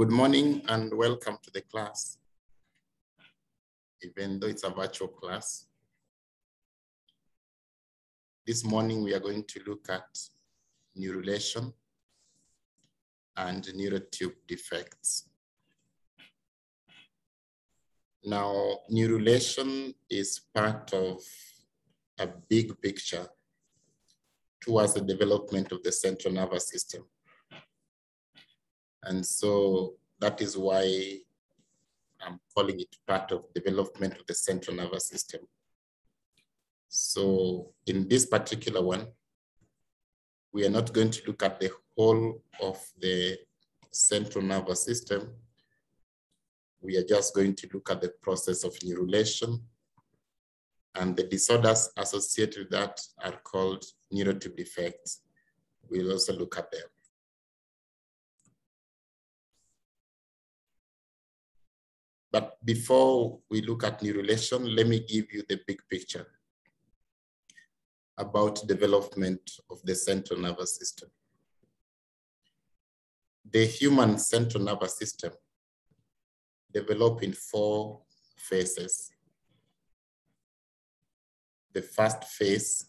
Good morning and welcome to the class. Even though it's a virtual class, this morning we are going to look at neurulation and neurotube defects. Now, neurulation is part of a big picture towards the development of the central nervous system. And so that is why I'm calling it part of development of the central nervous system. So in this particular one, we are not going to look at the whole of the central nervous system. We are just going to look at the process of neurulation and the disorders associated with that are called neurotube defects. We'll also look at them. But before we look at neurulation, let me give you the big picture about development of the central nervous system. The human central nervous system develop in four phases. The first phase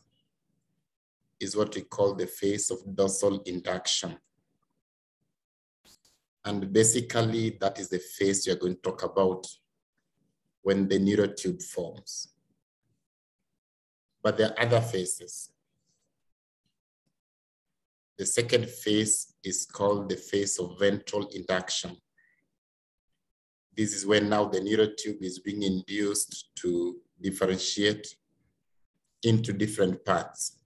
is what we call the phase of dorsal induction. And basically, that is the phase you're going to talk about when the neurotube forms. But there are other phases. The second phase is called the phase of ventral induction. This is when now the neurotube is being induced to differentiate into different parts.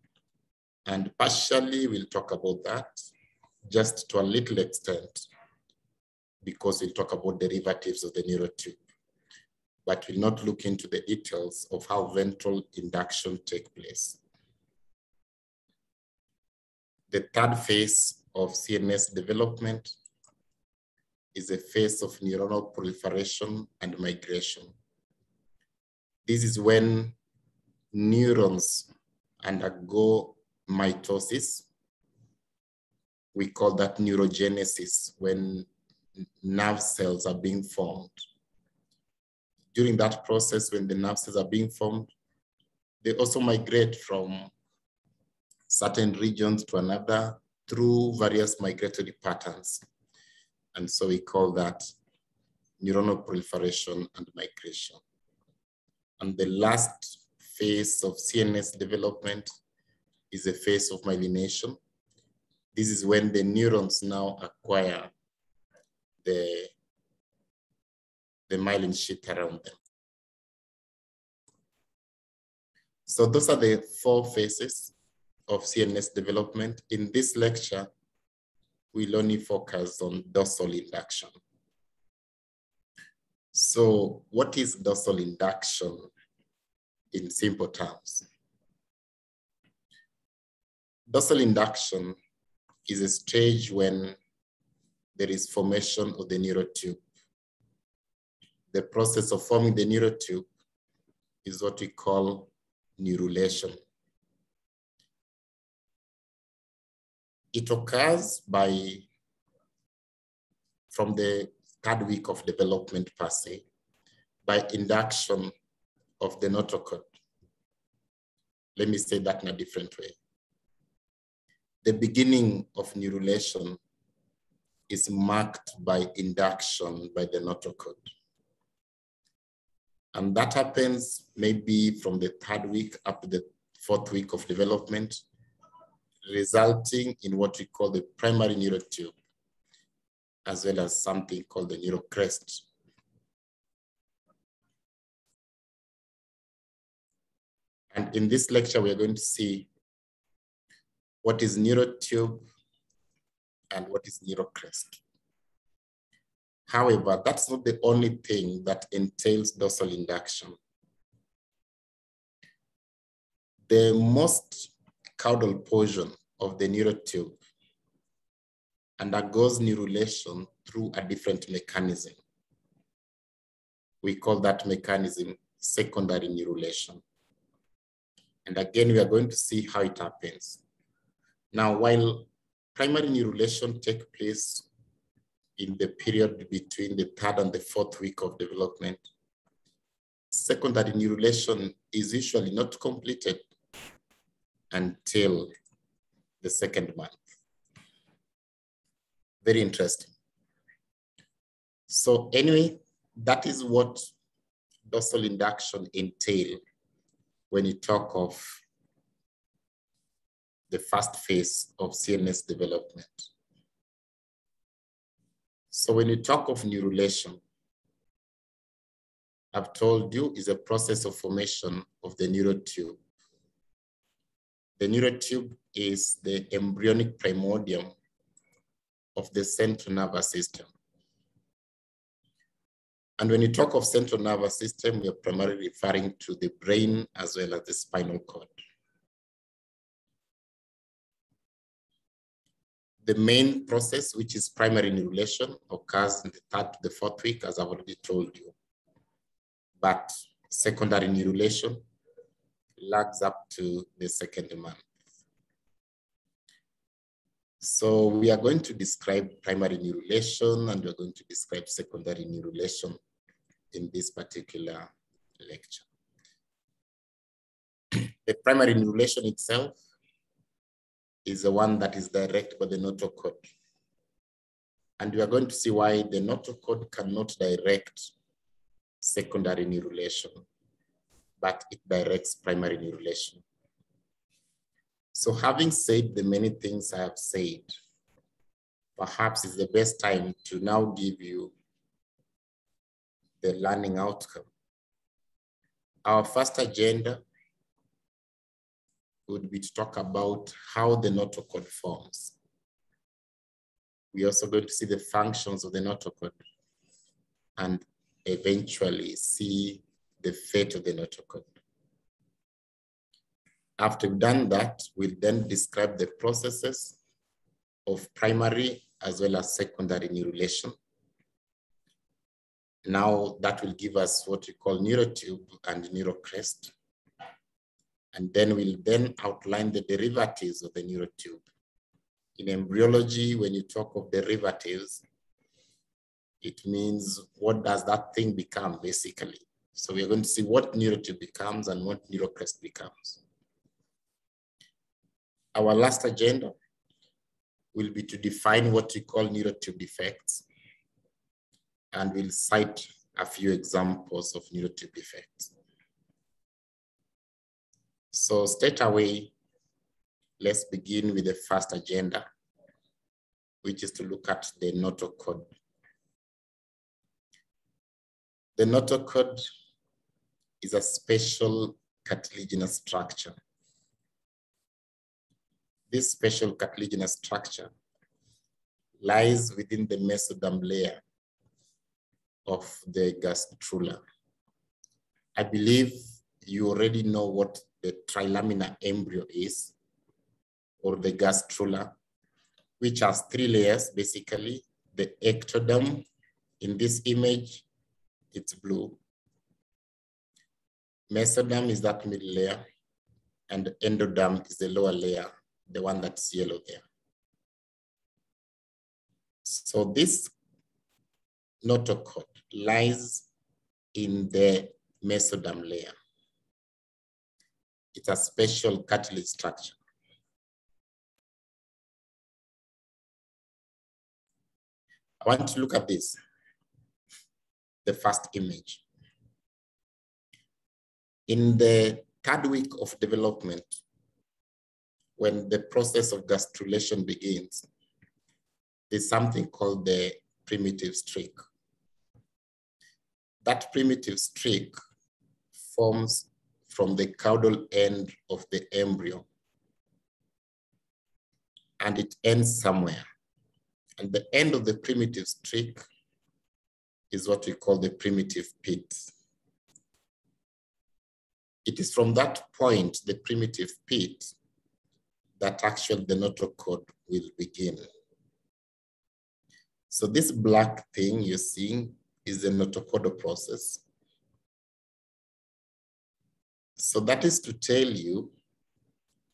And partially we'll talk about that just to a little extent because we'll talk about derivatives of the neurotube, but we'll not look into the details of how ventral induction take place. The third phase of CNS development is a phase of neuronal proliferation and migration. This is when neurons undergo mitosis. We call that neurogenesis, when nerve cells are being formed. During that process, when the nerve cells are being formed, they also migrate from certain regions to another through various migratory patterns. And so we call that neuronal proliferation and migration. And the last phase of CNS development is a phase of myelination. This is when the neurons now acquire the, the myelin sheath around them. So those are the four phases of CNS development. In this lecture, we'll only focus on dorsal induction. So what is dorsal induction in simple terms? Dorsal induction is a stage when there is formation of the neurotube. The process of forming the neurotube is what we call neurulation. It occurs by, from the third week of development per se, by induction of the notochord. Let me say that in a different way. The beginning of neurulation is marked by induction by the notochord. And that happens maybe from the third week up to the fourth week of development, resulting in what we call the primary neurotube, as well as something called the neurocrest. And in this lecture, we are going to see what is neurotube and what is neurocrest. However, that's not the only thing that entails dorsal induction. The most caudal portion of the neurotube undergoes neurulation through a different mechanism. We call that mechanism secondary neurulation. And again, we are going to see how it happens. Now, while primary neurulation take place in the period between the third and the fourth week of development. Secondary neurulation is usually not completed until the second month. Very interesting. So anyway, that is what dorsal induction entail when you talk of the first phase of CNS development. So when you talk of neurulation, I've told you is a process of formation of the neurotube. The neurotube is the embryonic primordium of the central nervous system. And when you talk of central nervous system, we are primarily referring to the brain as well as the spinal cord. The main process, which is primary neurulation, occurs in the third to the fourth week, as I've already told you. But secondary neurulation lags up to the second month. So we are going to describe primary neurulation and we're going to describe secondary neurulation in this particular lecture. the primary neurulation itself is the one that is directed by the notochord. And we are going to see why the notochord cannot direct secondary neurulation, but it directs primary neurulation. So having said the many things I have said, perhaps it's the best time to now give you the learning outcome. Our first agenda would be to talk about how the notochord forms. We're also going to see the functions of the notochord and eventually see the fate of the notochord. After we've done that, we'll then describe the processes of primary as well as secondary neurulation. Now that will give us what we call neurotube and neurocrest. And then we'll then outline the derivatives of the neurotube. In embryology, when you talk of derivatives, it means what does that thing become basically. So we're going to see what neurotube becomes and what neurocrest becomes. Our last agenda will be to define what we call neurotube defects. And we'll cite a few examples of neurotube defects. So straight away, let's begin with the first agenda, which is to look at the NOTO notochord. The NOTO notochord is a special cartilaginous structure. This special cartilaginous structure lies within the mesoderm layer of the gastrula. I believe you already know what the trilaminar embryo is, or the gastrula, which has three layers, basically. The ectoderm, in this image, it's blue. Mesoderm is that middle layer, and endoderm is the lower layer, the one that's yellow there. So this notochord lies in the mesoderm layer. It's a special cartilage structure. I want to look at this, the first image. In the third week of development, when the process of gastrulation begins, there's something called the primitive streak. That primitive streak forms from the caudal end of the embryo and it ends somewhere. And the end of the primitive streak is what we call the primitive pit. It is from that point, the primitive pit, that actually the notochord will begin. So this black thing you're seeing is the notochordal process. So that is to tell you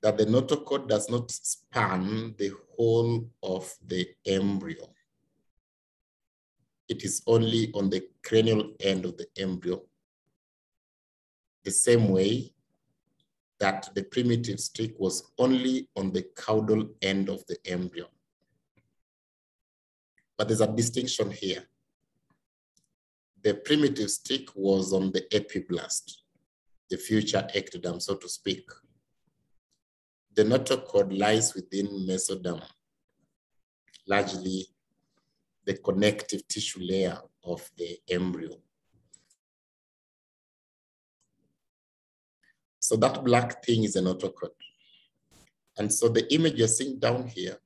that the notochord does not span the whole of the embryo. it is only on the cranial end of the embryo, the same way that the primitive streak was only on the caudal end of the embryo. But there's a distinction here. The primitive streak was on the epiblast, the future ectoderm, so to speak. The notochord lies within mesoderm, largely the connective tissue layer of the embryo. So that black thing is a notochord. And so the image you're seeing down here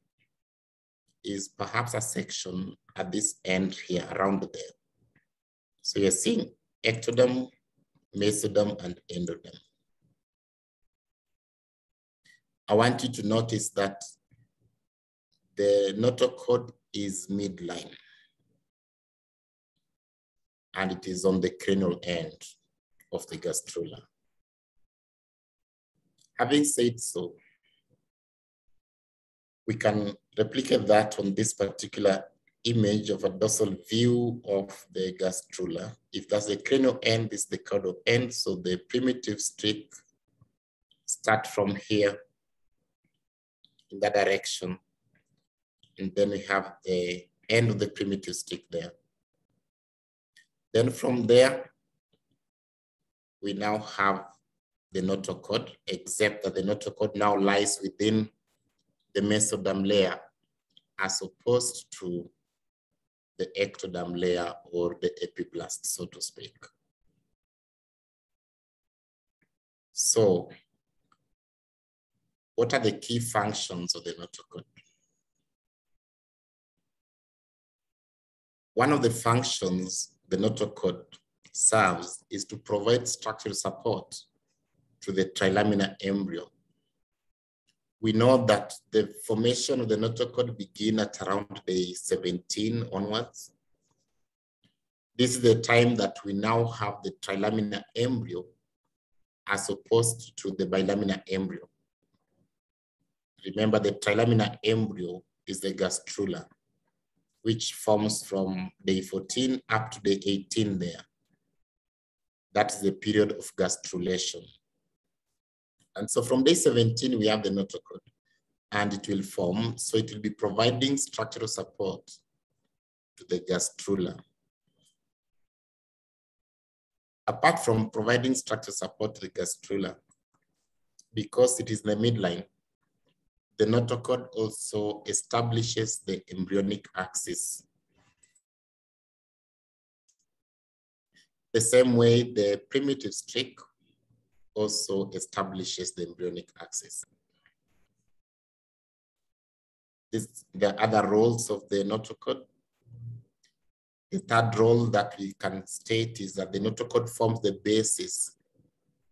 is perhaps a section at this end here, around there. So you're seeing ectoderm, mesoderm, and endoderm. I want you to notice that the notochord is midline. And it is on the cranial end of the gastrula. Having said so, we can replicate that on this particular image of a dorsal view of the gastrula. If that's the cranial end, this is the caudal end. So the primitive streak start from here in that direction and then we have the end of the primitive streak there. Then from there, we now have the notochord, except that the notochord now lies within the mesoderm layer as opposed to the ectoderm layer or the epiblast, so to speak. So what are the key functions of the notochord? One of the functions the notochord serves is to provide structural support to the trilaminar embryo. We know that the formation of the notochord begin at around day 17 onwards. This is the time that we now have the trilaminar embryo as opposed to the bilaminar embryo. Remember the trilaminar embryo is the gastrula which forms from day 14 up to day 18 there. That is the period of gastrulation. And so from day 17, we have the notochord and it will form. So it will be providing structural support to the gastrula. Apart from providing structural support to the gastrula, because it is the midline, the notochord also establishes the embryonic axis. The same way the primitive streak also establishes the embryonic axis. This, the other roles of the notochord. The third role that we can state is that the notochord forms the basis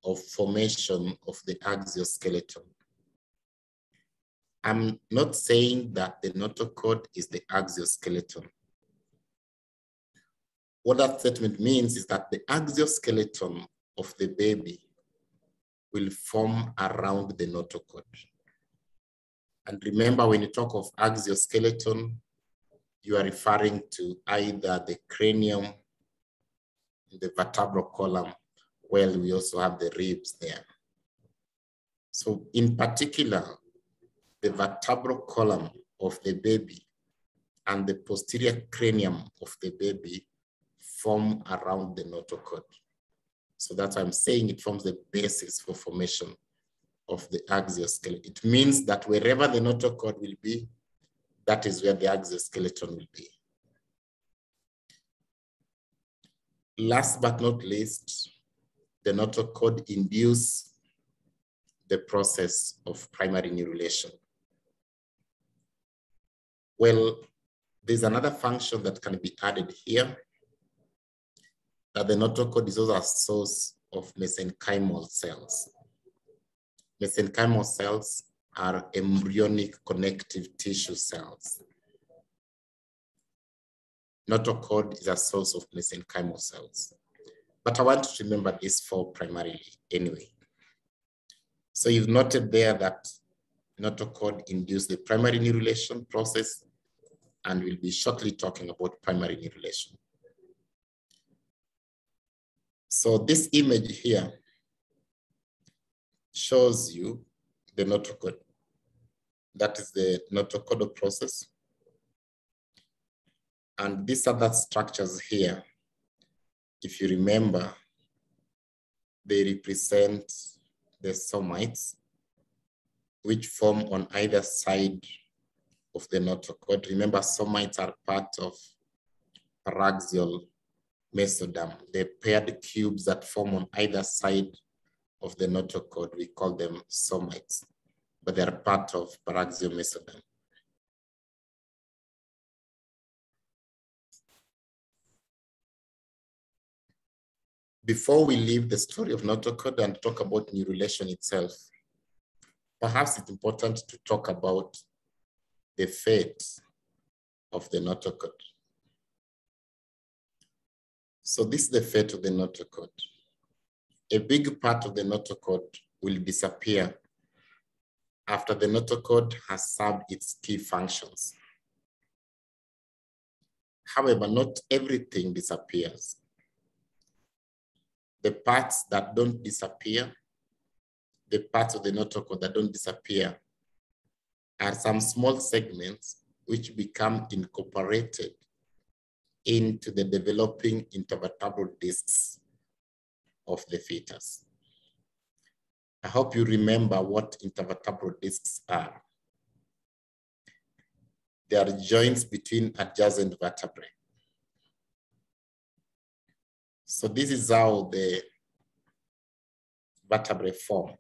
of formation of the axioskeleton. I'm not saying that the notochord is the axioskeleton. What that statement means is that the axioskeleton of the baby will form around the notochord. And remember, when you talk of axioskeleton, you are referring to either the cranium, the vertebral column, well, we also have the ribs there. So in particular, the vertebral column of the baby and the posterior cranium of the baby form around the notochord. So that's why I'm saying it forms the basis for formation of the axioskeleton. It means that wherever the notochord will be, that is where the axioskeleton will be. Last but not least, the notochord induce the process of primary neurulation. Well, there's another function that can be added here, that the notochord is also a source of mesenchymal cells. Mesenchymal cells are embryonic connective tissue cells. Notochord is a source of mesenchymal cells. But I want to remember this for primarily anyway. So you've noted there that notochord induce the primary neurulation process and we'll be shortly talking about primary neurulation. So this image here shows you the notochord. That is the notochordal process. And these other structures here, if you remember, they represent the somites, which form on either side of the notochord. Remember, somites are part of paraxial mesoderm. The paired cubes that form on either side of the notochord, we call them somites, but they're part of paraxial mesoderm. Before we leave the story of notochord and talk about neurulation itself, perhaps it's important to talk about the fate of the notochord. So this is the fate of the notochord. A big part of the notochord will disappear after the notochord has served its key functions. However, not everything disappears. The parts that don't disappear, the parts of the notochord that don't disappear are some small segments which become incorporated into the developing intervertebral discs of the fetus. I hope you remember what intervertebral discs are. They are joints between adjacent vertebrae. So this is how the vertebrae form.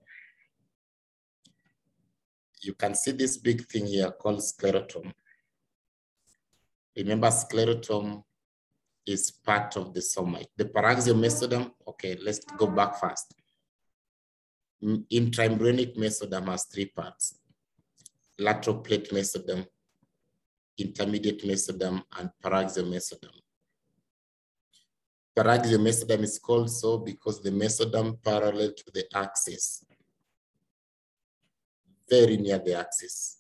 You can see this big thing here called sclerotome. Remember sclerotome is part of the somite. The paraxial mesoderm, okay, let's go back fast. Intraembryonic mesoderm has three parts. Lateral plate mesoderm, intermediate mesoderm, and paraxial mesoderm. Paraxial mesoderm is called so because the mesoderm parallel to the axis, very near the axis.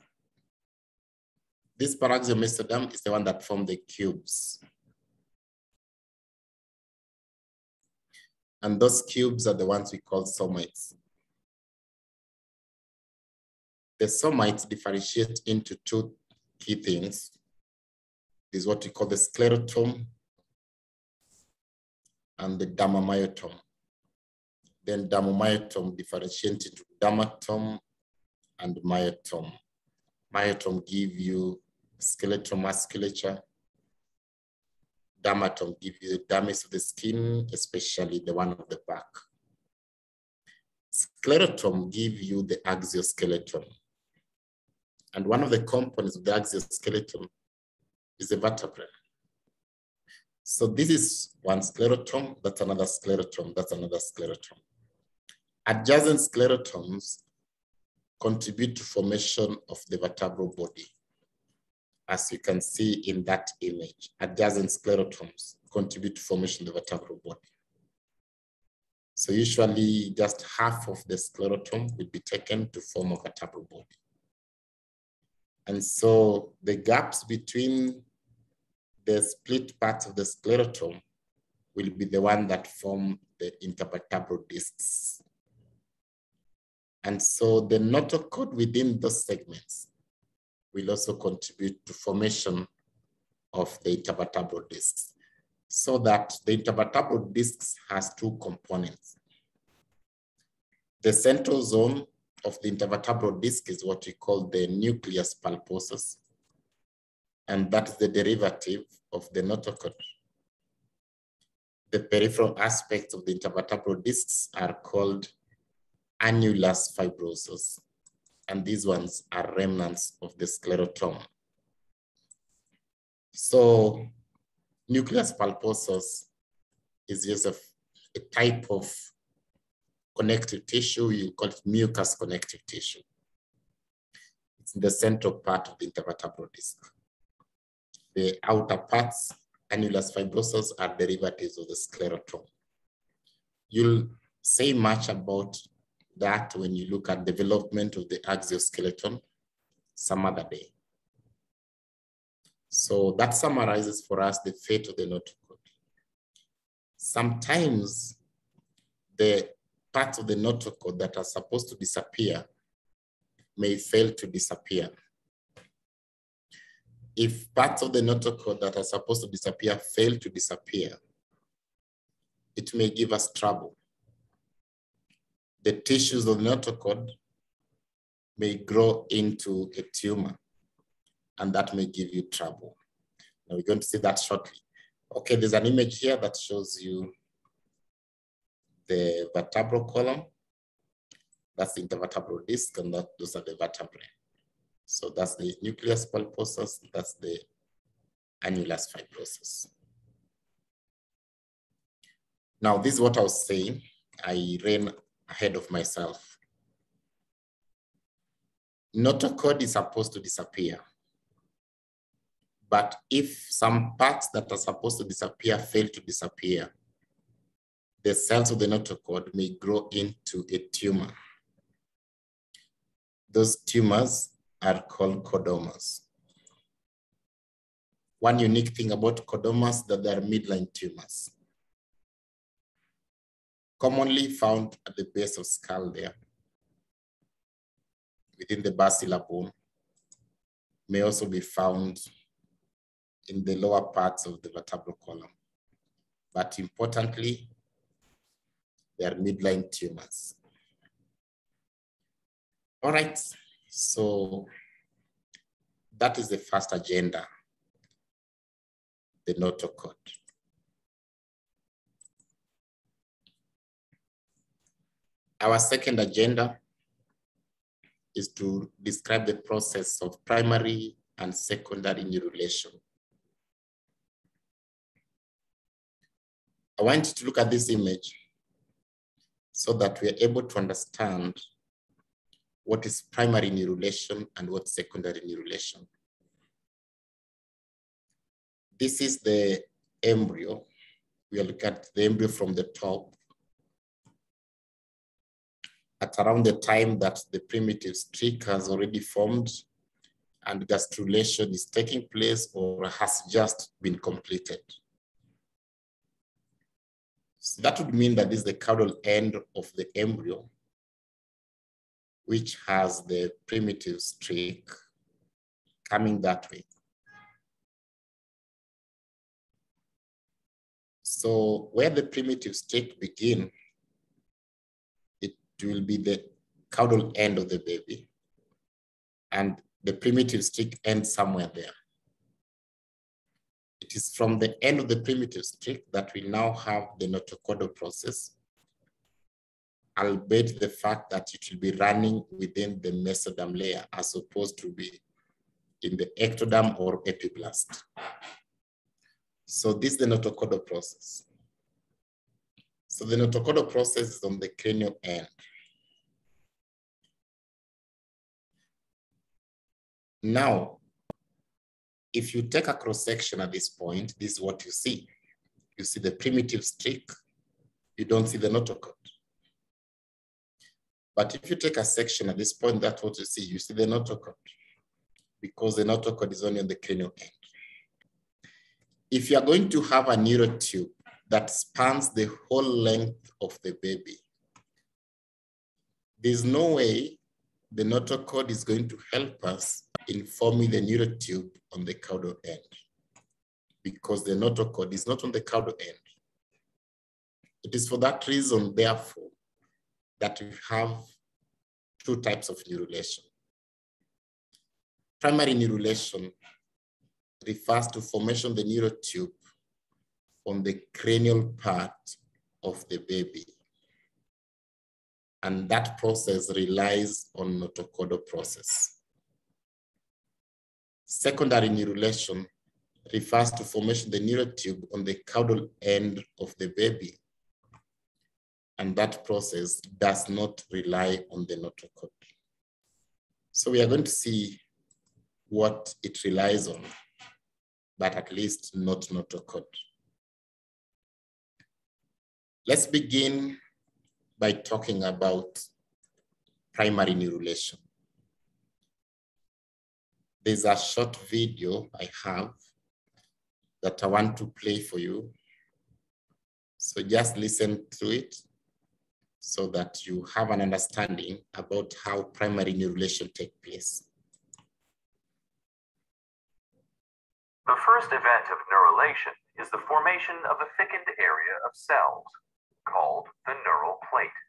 This paraxial mesoderm is the one that formed the cubes. And those cubes are the ones we call somites. The somites differentiate into two key things. This is what we call the sclerotome and the dermomyotome. Then dermomyotome differentiate into dermatome and myotome. Myotome give you skeletal musculature dermatome give you the damage of the skin, especially the one of the back. Sclerotome give you the exoskeleton. And one of the components of the exoskeleton is the vertebrae. So this is one sclerotome, that's another sclerotome, that's another sclerotome. Adjacent sclerotomes contribute to formation of the vertebral body as you can see in that image, adjacent sclerotomes contribute to formation of the vertebral body. So usually just half of the sclerotome will be taken to form a vertebral body. And so the gaps between the split parts of the sclerotome will be the one that form the intervertebral discs. And so the notochord within those segments will also contribute to formation of the intervertebral discs so that the intervertebral discs has two components. The central zone of the intervertebral disc is what we call the nucleus pulposus, and that's the derivative of the notochord. The peripheral aspects of the intervertebral discs are called annulus fibrosus and these ones are remnants of the sclerotome. So nucleus pulposus is just a, a type of connective tissue, you call it mucous connective tissue. It's in the central part of the intervertebral disc. The outer parts, annulus fibrosus, are derivatives of the sclerotome. You'll say much about that when you look at development of the exoskeleton some other day. So that summarizes for us the fate of the notochord. Sometimes the parts of the notochord that are supposed to disappear may fail to disappear. If parts of the notochord that are supposed to disappear fail to disappear, it may give us trouble. The tissues of the notochord may grow into a tumor, and that may give you trouble. Now we're going to see that shortly. Okay, there's an image here that shows you the vertebral column. That's the intervertebral disc, and that, those are the vertebrae. So that's the nucleus pulposus, that's the annulus fibrosus. Now, this is what I was saying. I ran ahead of myself. Not a Notochord is supposed to disappear. But if some parts that are supposed to disappear fail to disappear, the cells of the notochord may grow into a tumor. Those tumors are called chordomas. One unique thing about chordomas that they are midline tumors. Commonly found at the base of skull there, within the basilar bone, may also be found in the lower parts of the vertebral column. But importantly, they are midline tumors. All right, so that is the first agenda, the notochord. Our second agenda is to describe the process of primary and secondary neurulation. I want you to look at this image so that we are able to understand what is primary neurulation and what secondary neurulation. This is the embryo. We look at the embryo from the top. At around the time that the primitive streak has already formed and gastrulation is taking place or has just been completed. So that would mean that this is the caudal end of the embryo which has the primitive streak coming that way. So where the primitive streak begin, will be the caudal end of the baby and the primitive streak ends somewhere there. It is from the end of the primitive streak that we now have the notochordal process albeit the fact that it will be running within the mesoderm layer as opposed to be in the ectoderm or epiblast. So this is the notochordal process. So the notochordal process is on the cranial end. Now, if you take a cross section at this point, this is what you see. You see the primitive streak, you don't see the notochord. But if you take a section at this point, that's what you see. You see the notochord because the notochord is only on the cranial end. If you are going to have a neurotube that spans the whole length of the baby, there's no way the notochord is going to help us in forming the neurotube on the caudal end because the notochord is not on the caudal end. It is for that reason, therefore, that we have two types of neurulation. Primary neurulation refers to formation of the neurotube on the cranial part of the baby. And that process relies on notochordal process. Secondary neurulation refers to formation of the neurotube on the caudal end of the baby and that process does not rely on the notochord. So we are going to see what it relies on, but at least not notochord. Let's begin by talking about primary neurulation. There's a short video I have that I want to play for you. So just listen to it so that you have an understanding about how primary neurulation take place. The first event of neurulation is the formation of a thickened area of cells, called the neural plate.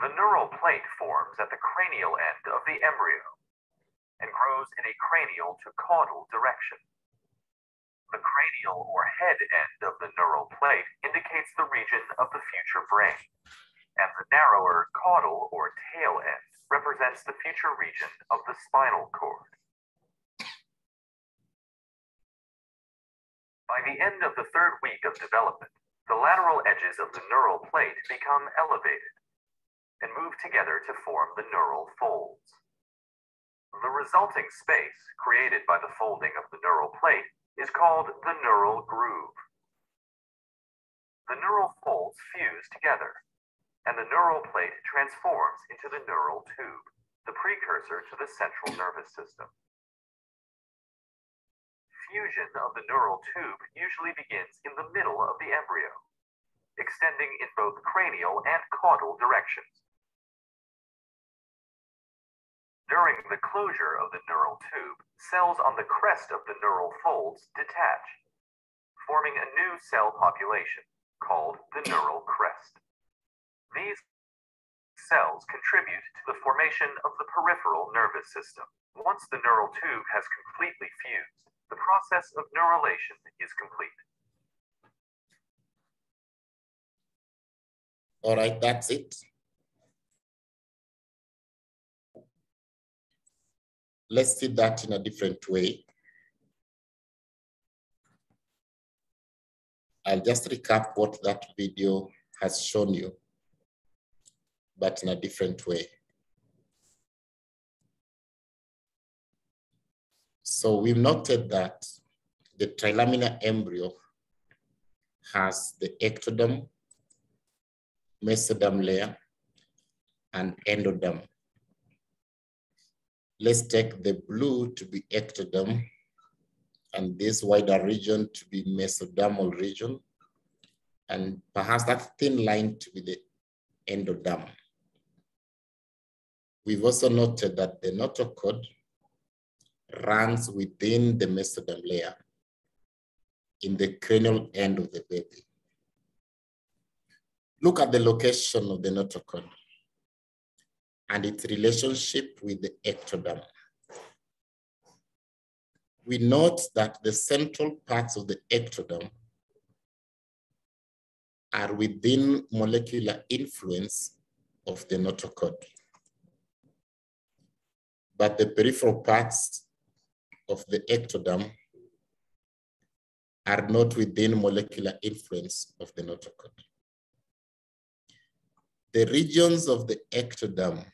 The neural plate forms at the cranial end of the embryo and grows in a cranial to caudal direction. The cranial or head end of the neural plate indicates the region of the future brain, and the narrower caudal or tail end represents the future region of the spinal cord. By the end of the third week of development, the lateral edges of the neural plate become elevated and move together to form the neural folds. The resulting space created by the folding of the neural plate is called the neural groove. The neural folds fuse together, and the neural plate transforms into the neural tube, the precursor to the central nervous system. Fusion of the neural tube usually begins in the middle of the embryo, extending in both cranial and caudal directions. During the closure of the neural tube, cells on the crest of the neural folds detach, forming a new cell population called the neural crest. These cells contribute to the formation of the peripheral nervous system. Once the neural tube has completely fused, the process of neurulation is complete. All right, that's it. Let's see that in a different way. I'll just recap what that video has shown you, but in a different way. So we've noted that the trilaminar embryo has the ectoderm, mesoderm layer, and endoderm. Let's take the blue to be ectoderm and this wider region to be mesodermal region, and perhaps that thin line to be the endoderm. We've also noted that the notochord runs within the mesoderm layer in the cranial end of the baby. Look at the location of the notochord and its relationship with the ectoderm. We note that the central parts of the ectoderm are within molecular influence of the notochord. But the peripheral parts of the ectoderm are not within molecular influence of the notochord. The regions of the ectoderm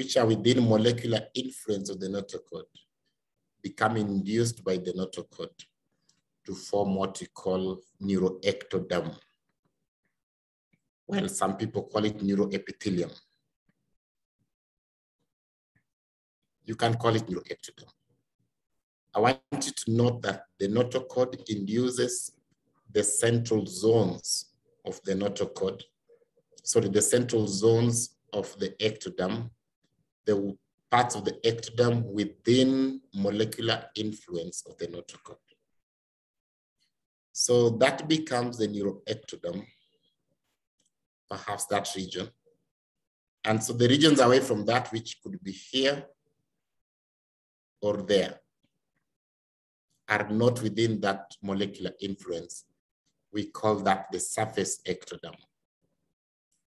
which are within molecular influence of the notochord, become induced by the notochord to form what we call neuroectoderm. Well, some people call it neuroepithelium. You can call it neuroectoderm. I want you to note that the notochord induces the central zones of the notochord, sorry, the central zones of the ectoderm the parts of the ectoderm within molecular influence of the notochord. So that becomes the neuroectoderm, perhaps that region. And so the regions away from that, which could be here or there, are not within that molecular influence. We call that the surface ectoderm.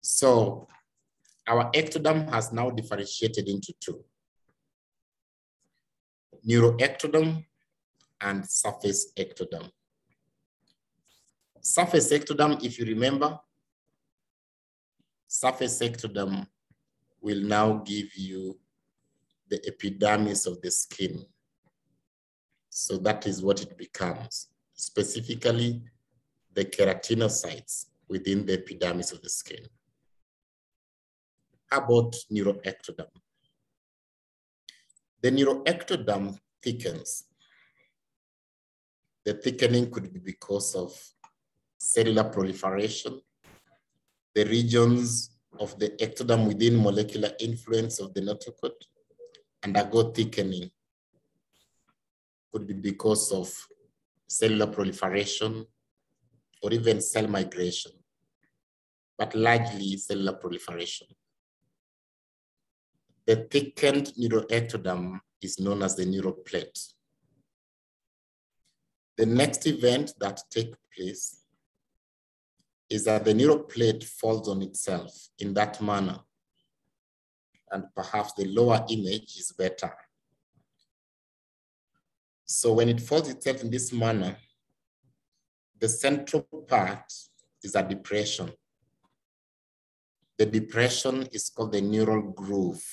So our ectoderm has now differentiated into two. Neuroectoderm and surface ectoderm. Surface ectoderm, if you remember, surface ectoderm will now give you the epidermis of the skin. So that is what it becomes, specifically the keratinocytes within the epidermis of the skin about neuroectoderm? The neuroectoderm thickens. The thickening could be because of cellular proliferation the regions of the ectoderm within molecular influence of the notochord undergo thickening. Could be because of cellular proliferation or even cell migration, but largely cellular proliferation. The thickened neuroectoderm is known as the neuroplate. The next event that takes place is that the neuroplate falls on itself in that manner. And perhaps the lower image is better. So when it falls itself in this manner, the central part is a depression. The depression is called the neural groove.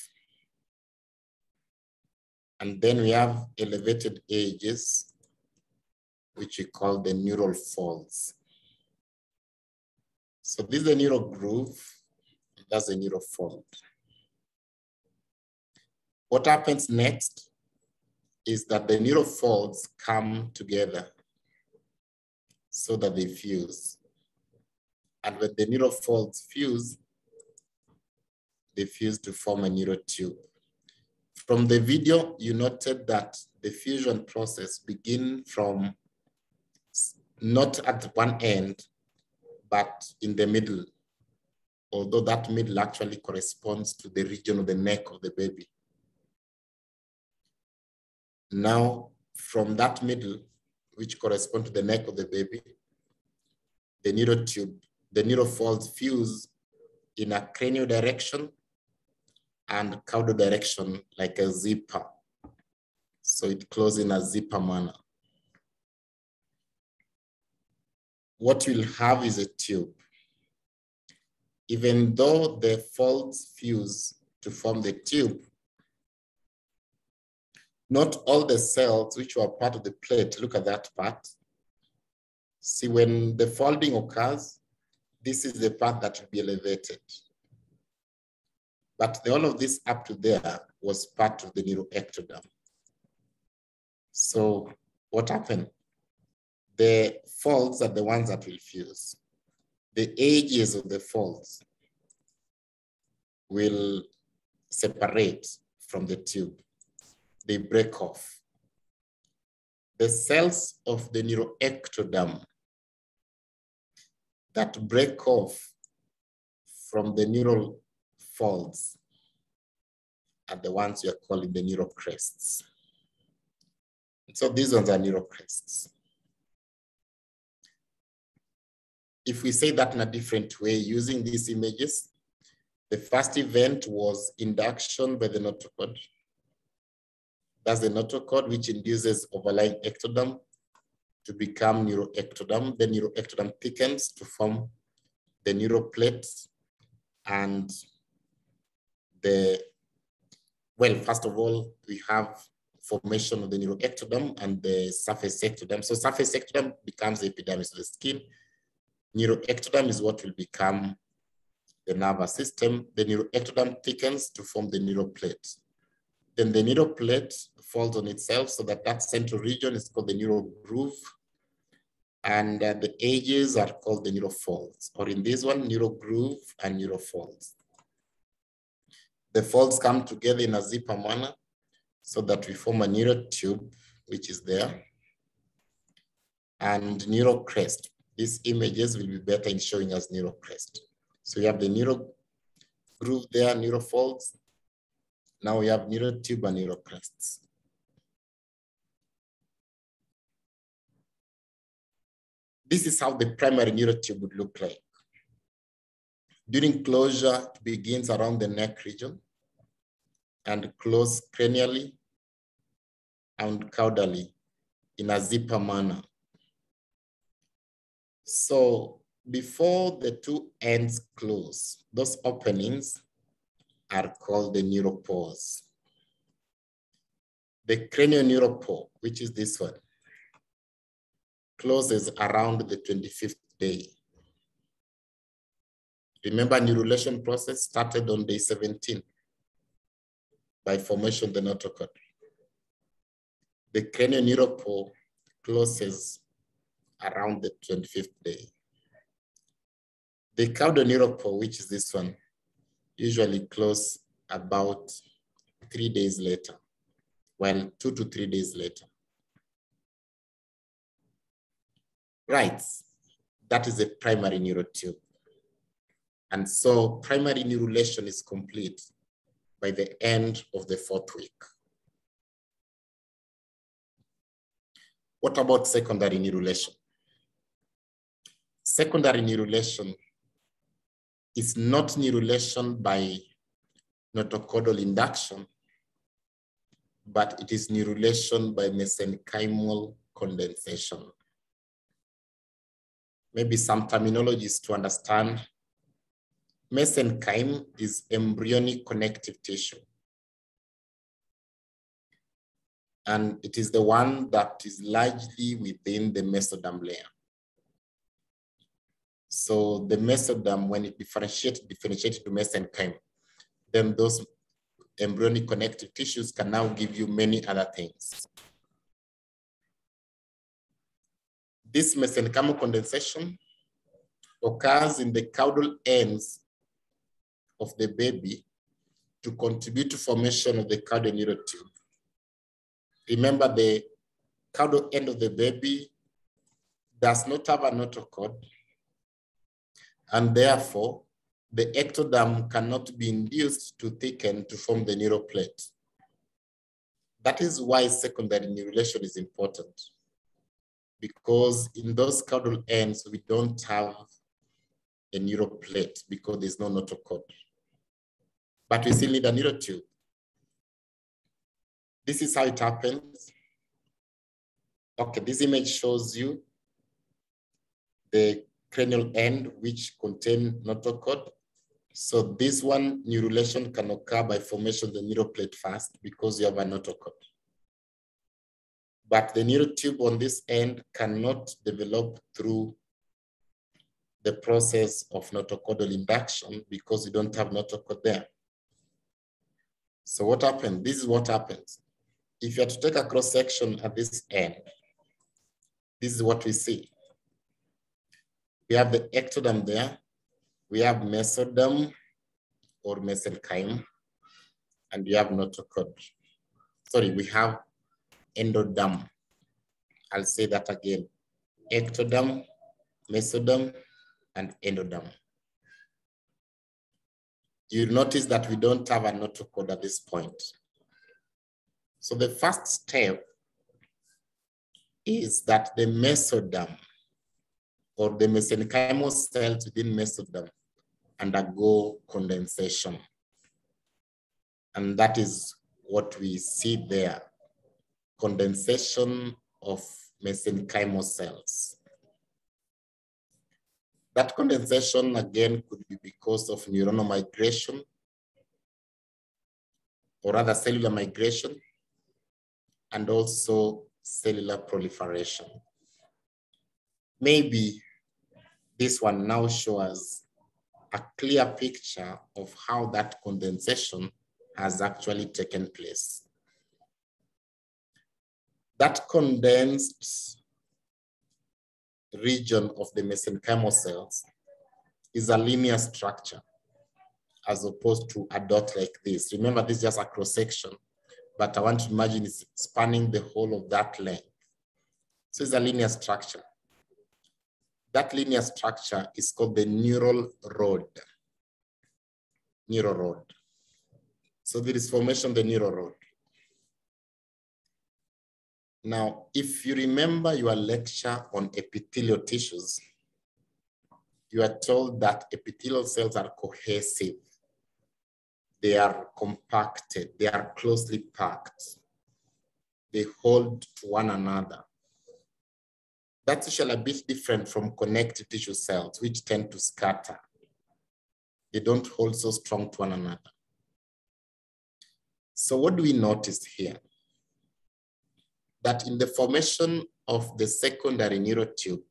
And then we have elevated edges, which we call the neural folds. So this is the neural groove, that's the neural fold. What happens next is that the neural folds come together so that they fuse. And when the neural folds fuse, they fuse to form a neural tube. From the video, you noted that the fusion process begin from not at one end, but in the middle, although that middle actually corresponds to the region of the neck of the baby. Now, from that middle, which corresponds to the neck of the baby, the neurotube, the neurofolds fuse in a cranial direction and caudal direction like a zipper. So it closes in a zipper manner. What you'll have is a tube. Even though the folds fuse to form the tube, not all the cells which were part of the plate, look at that part. See, when the folding occurs, this is the part that will be elevated. But the, all of this up to there was part of the neuroectoderm. So what happened? The folds are the ones that will fuse. The edges of the folds will separate from the tube. They break off. The cells of the neuroectoderm that break off from the neural folds are the ones we are calling the neural crests. So these ones are neural crests. If we say that in a different way, using these images, the first event was induction by the notochord. That's the notochord which induces overlying ectoderm to become neuroectoderm. The neuroectoderm thickens to form the neuroplate and the, well, first of all, we have formation of the neuroectoderm and the surface ectoderm. So surface ectoderm becomes the epidermis of the skin. Neuroectoderm is what will become the nervous system. The neuroectoderm thickens to form the neuroplate. Then the neuroplate falls on itself so that that central region is called the neural groove. And uh, the edges are called the neural folds, or in this one, neural groove and neural folds. The folds come together in a zipper manner so that we form a neural tube, which is there, and neural crest. These images will be better in showing us neural crest. So we have the neural groove there, neural folds. Now we have neural tube and neural crests. This is how the primary neural tube would look like. During closure, it begins around the neck region and close cranially and caudally in a zipper manner. So before the two ends close, those openings are called the neuropores. The cranial neuropore, which is this one, closes around the 25th day. Remember, neurulation process started on day 17 by formation of the notochord. The cranial neuropore closes around the 25th day. The caudal caudoneuropore, which is this one, usually close about three days later, well, two to three days later. Right, that is a primary neurotube. And so primary neurulation is complete by the end of the fourth week. What about secondary neurulation? Secondary neurulation is not neurulation by notochordal induction, but it is neurulation by mesenchymal condensation. Maybe some terminologies to understand. Mesenchyme is embryonic connective tissue. And it is the one that is largely within the mesoderm layer. So the mesoderm, when it differentiates, differentiates to mesenchyme, then those embryonic connective tissues can now give you many other things. This mesenchymal condensation occurs in the caudal ends of the baby to contribute to formation of the caudal neurotube. Remember the caudal end of the baby does not have a notochord and therefore the ectoderm cannot be induced to thicken to form the neural plate. That is why secondary neurulation is important because in those caudal ends, we don't have a neural plate because there's no notochord. But we still need a neural tube. This is how it happens. Okay, this image shows you the cranial end which contain notochord so this one, neurulation can occur by formation of the neural plate first because you have a notochord. But the neural tube on this end cannot develop through the process of notochordal induction because you don't have notochord there. So what happens? This is what happens. If you are to take a cross section at this end, this is what we see. We have the ectoderm there, we have mesoderm or mesenchyme, and we have notochord. Sorry, we have endoderm. I'll say that again. Ectoderm, mesoderm, and endoderm. You notice that we don't have a notochord at this point. So the first step is that the mesoderm or the mesenchymal cells within mesoderm undergo condensation. And that is what we see there, condensation of mesenchymal cells. That condensation again could be because of neuronal migration or rather cellular migration and also cellular proliferation. Maybe this one now shows a clear picture of how that condensation has actually taken place. That condensed region of the mesenchymal cells is a linear structure as opposed to a dot like this. Remember, this is just a cross section, but I want to imagine it's spanning the whole of that length. So it's a linear structure. That linear structure is called the neural rod. Neural rod. So there is formation the neural rod. Now, if you remember your lecture on epithelial tissues, you are told that epithelial cells are cohesive. They are compacted, they are closely packed. They hold to one another. That's usually a bit different from connective tissue cells, which tend to scatter. They don't hold so strong to one another. So what do we notice here? That in the formation of the secondary neurotube,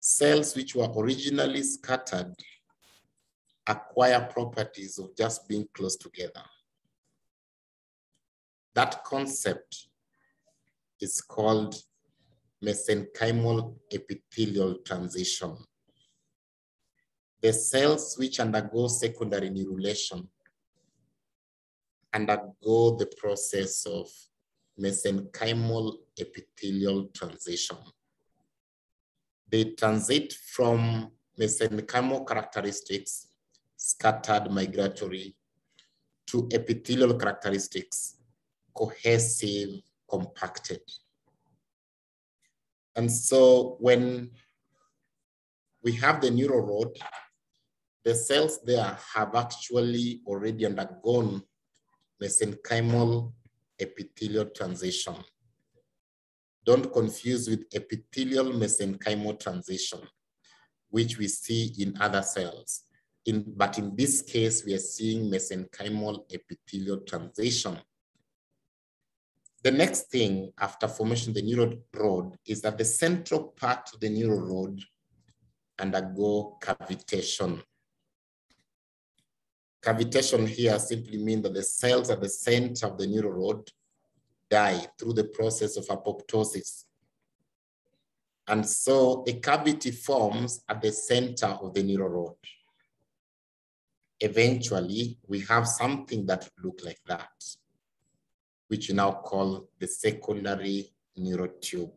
cells which were originally scattered acquire properties of just being close together. That concept is called mesenchymal epithelial transition. the cells which undergo secondary neurulation undergo the process of mesenchymal epithelial transition. They transit from mesenchymal characteristics, scattered migratory, to epithelial characteristics, cohesive, compacted. And so when we have the neural rod, the cells there have actually already undergone mesenchymal epithelial transition. Don't confuse with epithelial mesenchymal transition, which we see in other cells. In, but in this case, we are seeing mesenchymal epithelial transition. The next thing after formation of the neural rod is that the central part of the neural rod undergo cavitation. Cavitation here simply means that the cells at the center of the neural rod die through the process of apoptosis. And so a cavity forms at the center of the neural rod. Eventually, we have something that look like that, which we now call the secondary neurotube.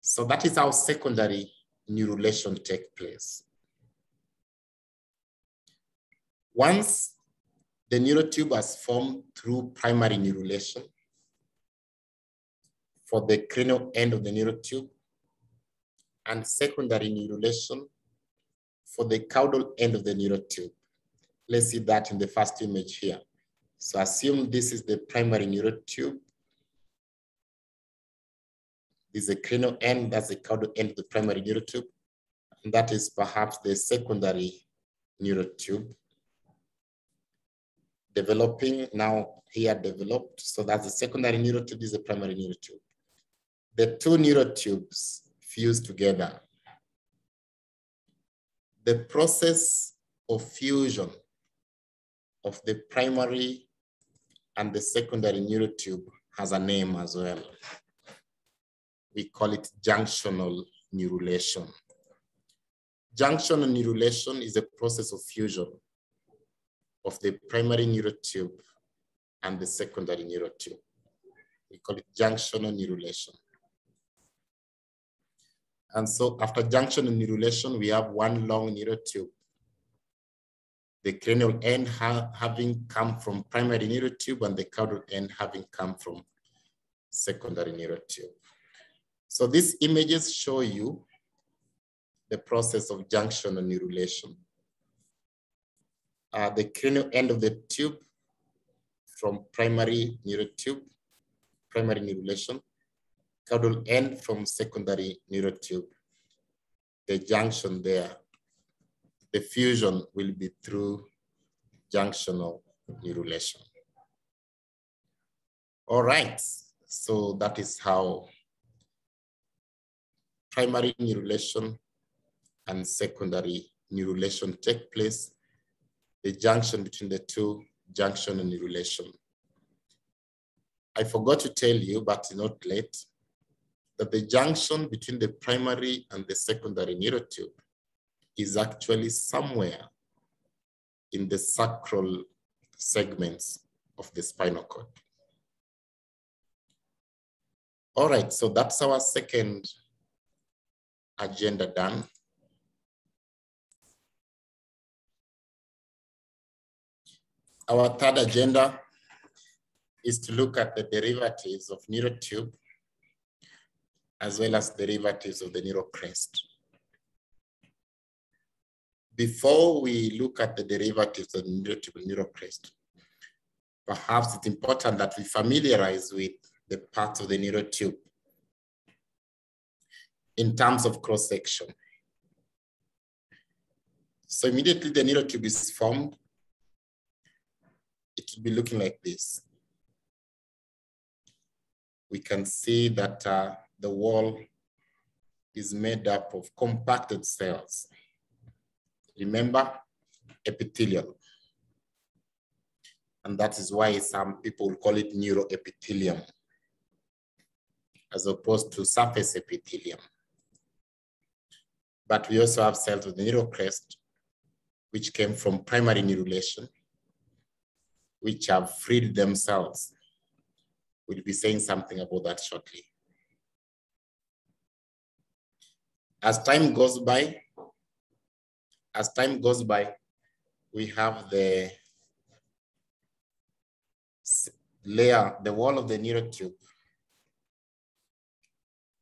So that is how secondary neurulation take place. Once the neurotube has formed through primary neurulation for the cranial end of the neurotube and secondary neurulation for the caudal end of the neurotube. Let's see that in the first image here. So assume this is the primary neurotube. This is the cranial end, that's the caudal end of the primary neurotube. And that is perhaps the secondary neurotube developing now here developed. So that's the secondary neurotube, is the primary neurotube. The two neurotubes fuse together. The process of fusion of the primary and the secondary neurotube has a name as well. We call it junctional neurulation. Junctional neurulation is a process of fusion of the primary neurotube and the secondary neurotube. We call it junctional neurulation. And so after junctional neurulation, we have one long neurotube. The cranial end ha having come from primary neurotube and the caudal end having come from secondary neurotube. So these images show you the process of junctional neurulation uh, the cranial end of the tube from primary neurotube, primary neurulation, caudal end from secondary neurotube. The junction there, the fusion will be through junctional neurulation. All right, so that is how primary neurulation and secondary neurulation take place the junction between the two, junctional neurulation. I forgot to tell you, but not late, that the junction between the primary and the secondary neurotube is actually somewhere in the sacral segments of the spinal cord. All right, so that's our second agenda done. Our third agenda is to look at the derivatives of neurotube as well as derivatives of the neurocrest. Before we look at the derivatives of the neurotube neurocrest, perhaps it's important that we familiarize with the parts of the neurotube in terms of cross-section. So immediately the neurotube is formed, it will be looking like this. We can see that uh, the wall is made up of compacted cells. Remember, epithelial. And that is why some people call it neuroepithelium as opposed to surface epithelium. But we also have cells with the neural crest, which came from primary neurulation, which have freed themselves. We'll be saying something about that shortly. As time goes by, as time goes by, we have the layer, the wall of the neurotube.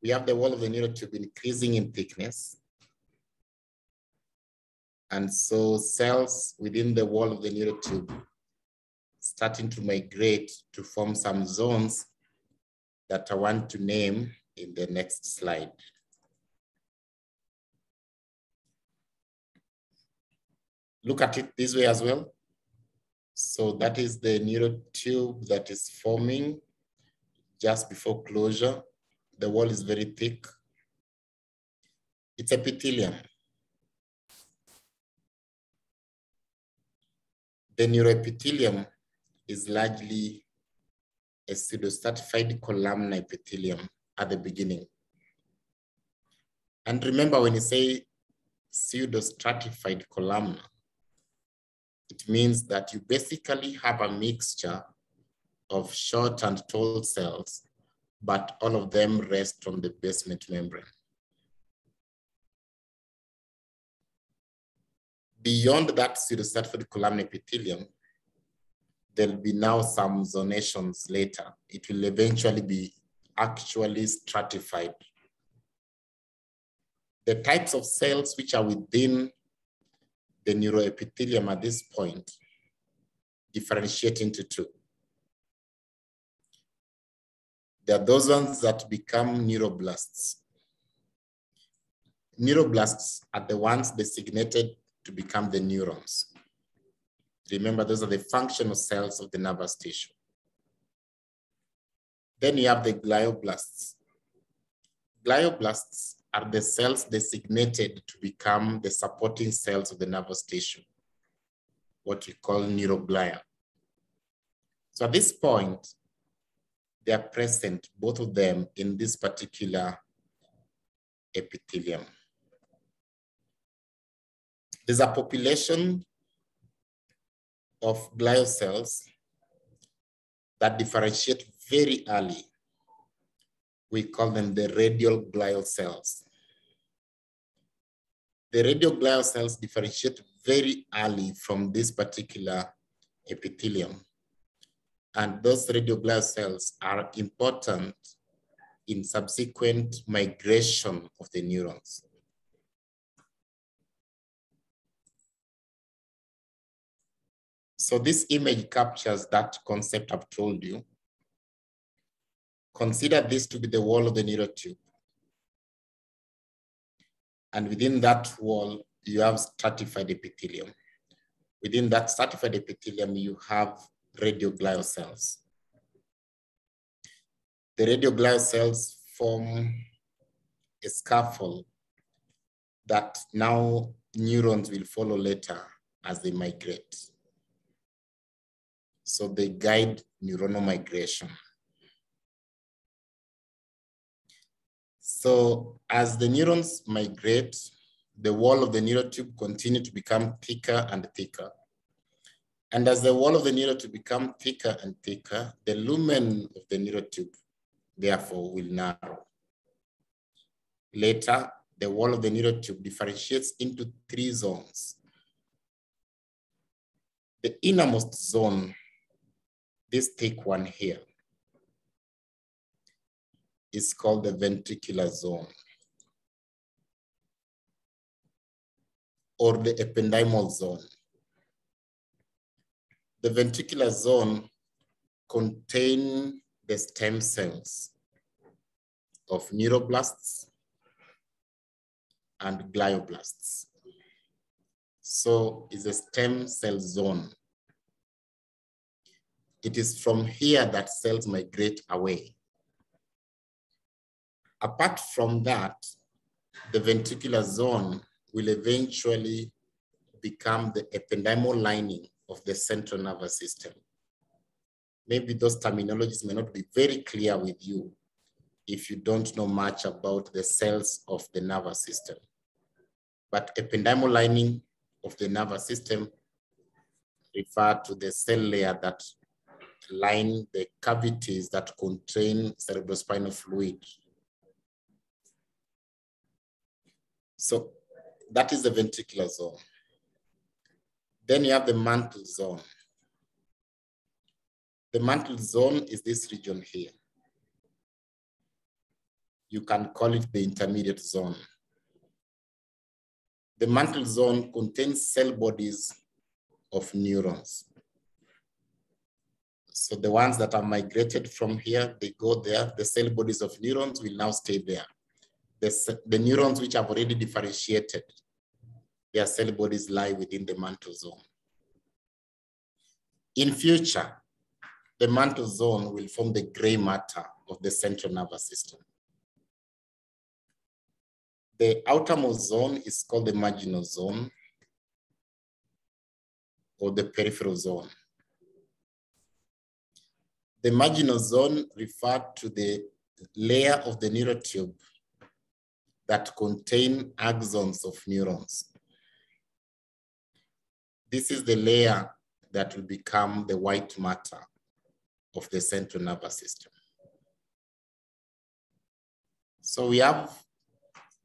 We have the wall of the neurotube increasing in thickness. And so cells within the wall of the neural tube starting to migrate to form some zones that I want to name in the next slide. Look at it this way as well. So that is the neural tube that is forming just before closure. The wall is very thick. It's epithelium. The neuroepithelium is largely a pseudostratified columnar epithelium at the beginning. And remember when you say pseudostratified columnar, it means that you basically have a mixture of short and tall cells, but all of them rest on the basement membrane. Beyond that pseudostratified columnar epithelium, there'll be now some zonations later. It will eventually be actually stratified. The types of cells which are within the neuroepithelium at this point differentiate into two. There are those ones that become neuroblasts. Neuroblasts are the ones designated to become the neurons. Remember, those are the functional cells of the nervous tissue. Then you have the glioblasts. Glioblasts are the cells designated to become the supporting cells of the nervous tissue, what we call neuroglia. So at this point, they are present, both of them, in this particular epithelium. There's a population of glial cells that differentiate very early. We call them the radial glial cells. The radial glial cells differentiate very early from this particular epithelium. And those radial glial cells are important in subsequent migration of the neurons. So this image captures that concept I've told you. Consider this to be the wall of the neural tube. And within that wall, you have stratified epithelium. Within that stratified epithelium, you have radioglial cells. The radioglial cells form a scaffold that now neurons will follow later as they migrate. So they guide neuronal migration. So as the neurons migrate, the wall of the neurotube continue to become thicker and thicker. And as the wall of the neurotube become thicker and thicker, the lumen of the neurotube therefore, will narrow. Later, the wall of the neurotube differentiates into three zones. The innermost zone this thick one here is called the ventricular zone or the ependymal zone. The ventricular zone contain the stem cells of neuroblasts and glioblasts. So it's a stem cell zone it is from here that cells migrate away. Apart from that, the ventricular zone will eventually become the ependymal lining of the central nervous system. Maybe those terminologies may not be very clear with you if you don't know much about the cells of the nervous system. but ependymal lining of the nervous system refer to the cell layer that line the cavities that contain cerebrospinal fluid. So that is the ventricular zone. Then you have the mantle zone. The mantle zone is this region here. You can call it the intermediate zone. The mantle zone contains cell bodies of neurons. So the ones that are migrated from here, they go there. The cell bodies of neurons will now stay there. The, the neurons which have already differentiated, their cell bodies lie within the mantle zone. In future, the mantle zone will form the gray matter of the central nervous system. The outermost zone is called the marginal zone or the peripheral zone. The marginal zone referred to the layer of the neurotube that contain axons of neurons. This is the layer that will become the white matter of the central nervous system. So we have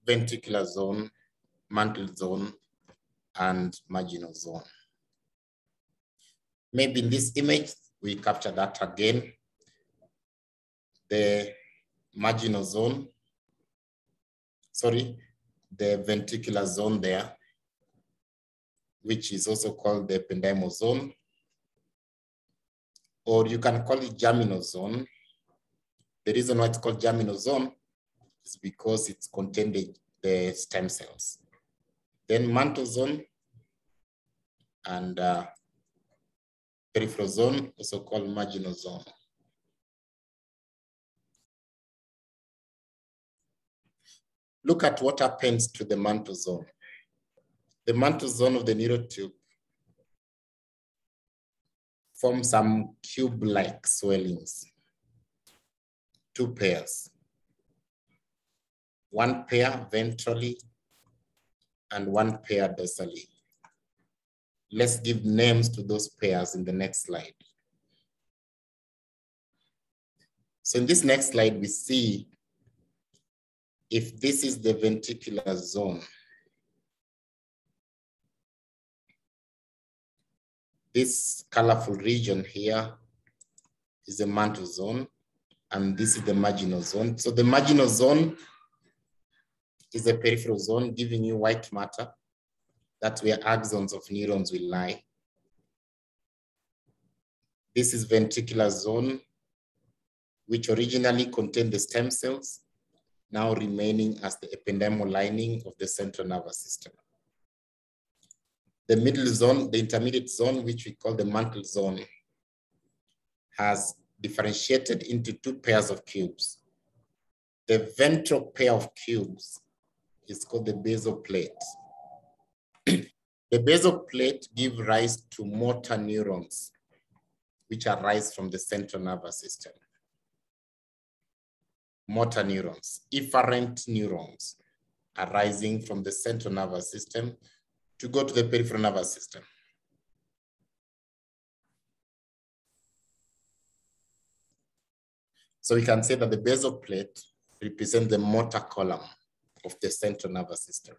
ventricular zone, mantle zone, and marginal zone. Maybe in this image, we capture that again. The marginal zone, sorry, the ventricular zone there, which is also called the ependymal zone, or you can call it germinal zone. The reason why it's called germinal zone is because it's contained the, the stem cells. Then mantle zone and uh, peripheral zone, also called marginal zone. Look at what happens to the mantle zone. The mantle zone of the neurotube forms some cube-like swellings, two pairs one pair ventrally and one pair dorsally. Let's give names to those pairs in the next slide. So in this next slide, we see if this is the ventricular zone. This colorful region here is the mantle zone, and this is the marginal zone. So the marginal zone is the peripheral zone, giving you white matter. That's where axons of neurons will lie. This is ventricular zone, which originally contained the stem cells, now remaining as the ependymal lining of the central nervous system. The middle zone, the intermediate zone, which we call the mantle zone, has differentiated into two pairs of cubes. The ventral pair of cubes is called the basal plate. the basal plate give rise to motor neurons, which arise from the central nervous system. Motor neurons, efferent neurons arising from the central nervous system to go to the peripheral nervous system. So we can say that the basal plate represents the motor column of the central nervous system.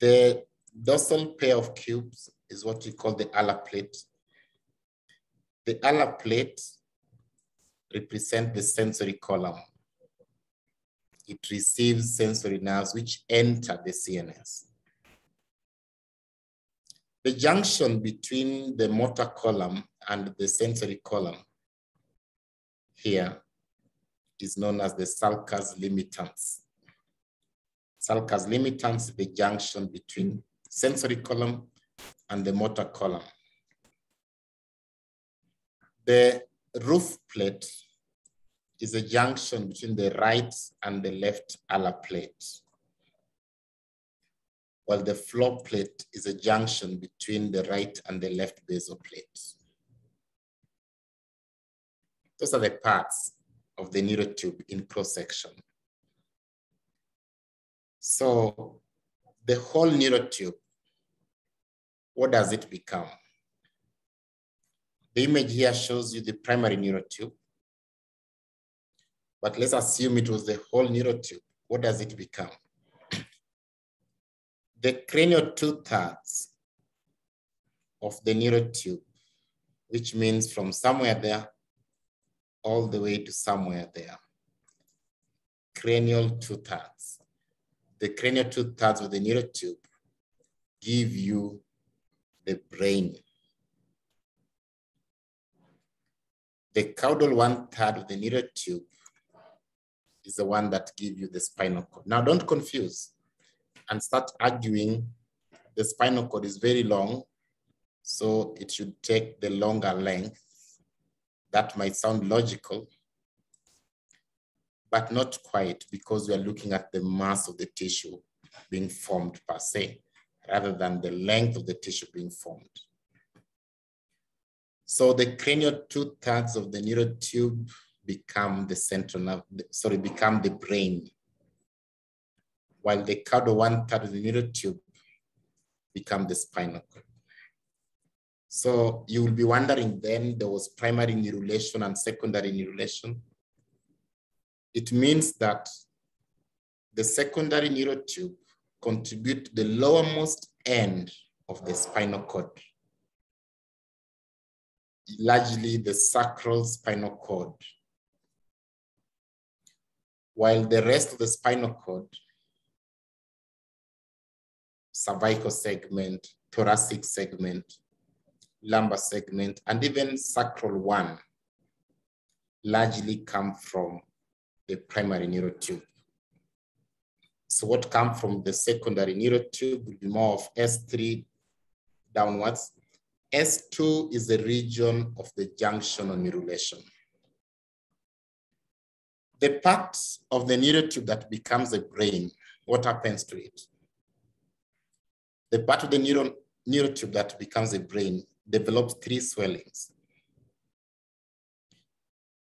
The dorsal pair of cubes is what we call the alar plate. The alar plate represent the sensory column. It receives sensory nerves which enter the CNS. The junction between the motor column and the sensory column here is known as the sulcus limitans. Sulcus limitans is the junction between sensory column and the motor column. The roof plate is a junction between the right and the left alar plate, while the floor plate is a junction between the right and the left basal plate. Those are the parts of the neurotube in cross section. So the whole neurotube, what does it become? The image here shows you the primary neurotube. But let's assume it was the whole neurotube. What does it become? the cranial two-thirds of the neurotube, which means from somewhere there all the way to somewhere there. Cranial two-thirds. The cranial two-thirds of the neurotube give you the brain. The caudal one-third of the neurotube is the one that gives you the spinal cord. Now don't confuse and start arguing the spinal cord is very long, so it should take the longer length. That might sound logical, but not quite because we are looking at the mass of the tissue being formed per se, rather than the length of the tissue being formed. So the cranial two thirds of the neurotube become the central nerve, sorry, become the brain, while the caudal one third of the neurotube become the spinal cord. So you will be wondering then there was primary neurulation and secondary neurulation. It means that the secondary neurotube contribute to the lowermost end of the spinal cord, largely the sacral spinal cord, while the rest of the spinal cord, cervical segment, thoracic segment, lumbar segment, and even sacral one largely come from the primary neurotube. So what come from the secondary neurotube will be more of S3 downwards. S2 is the region of the junctional neurulation. The part of the neurotube that becomes the brain, what happens to it? The part of the neuron, neurotube that becomes the brain develops three swellings.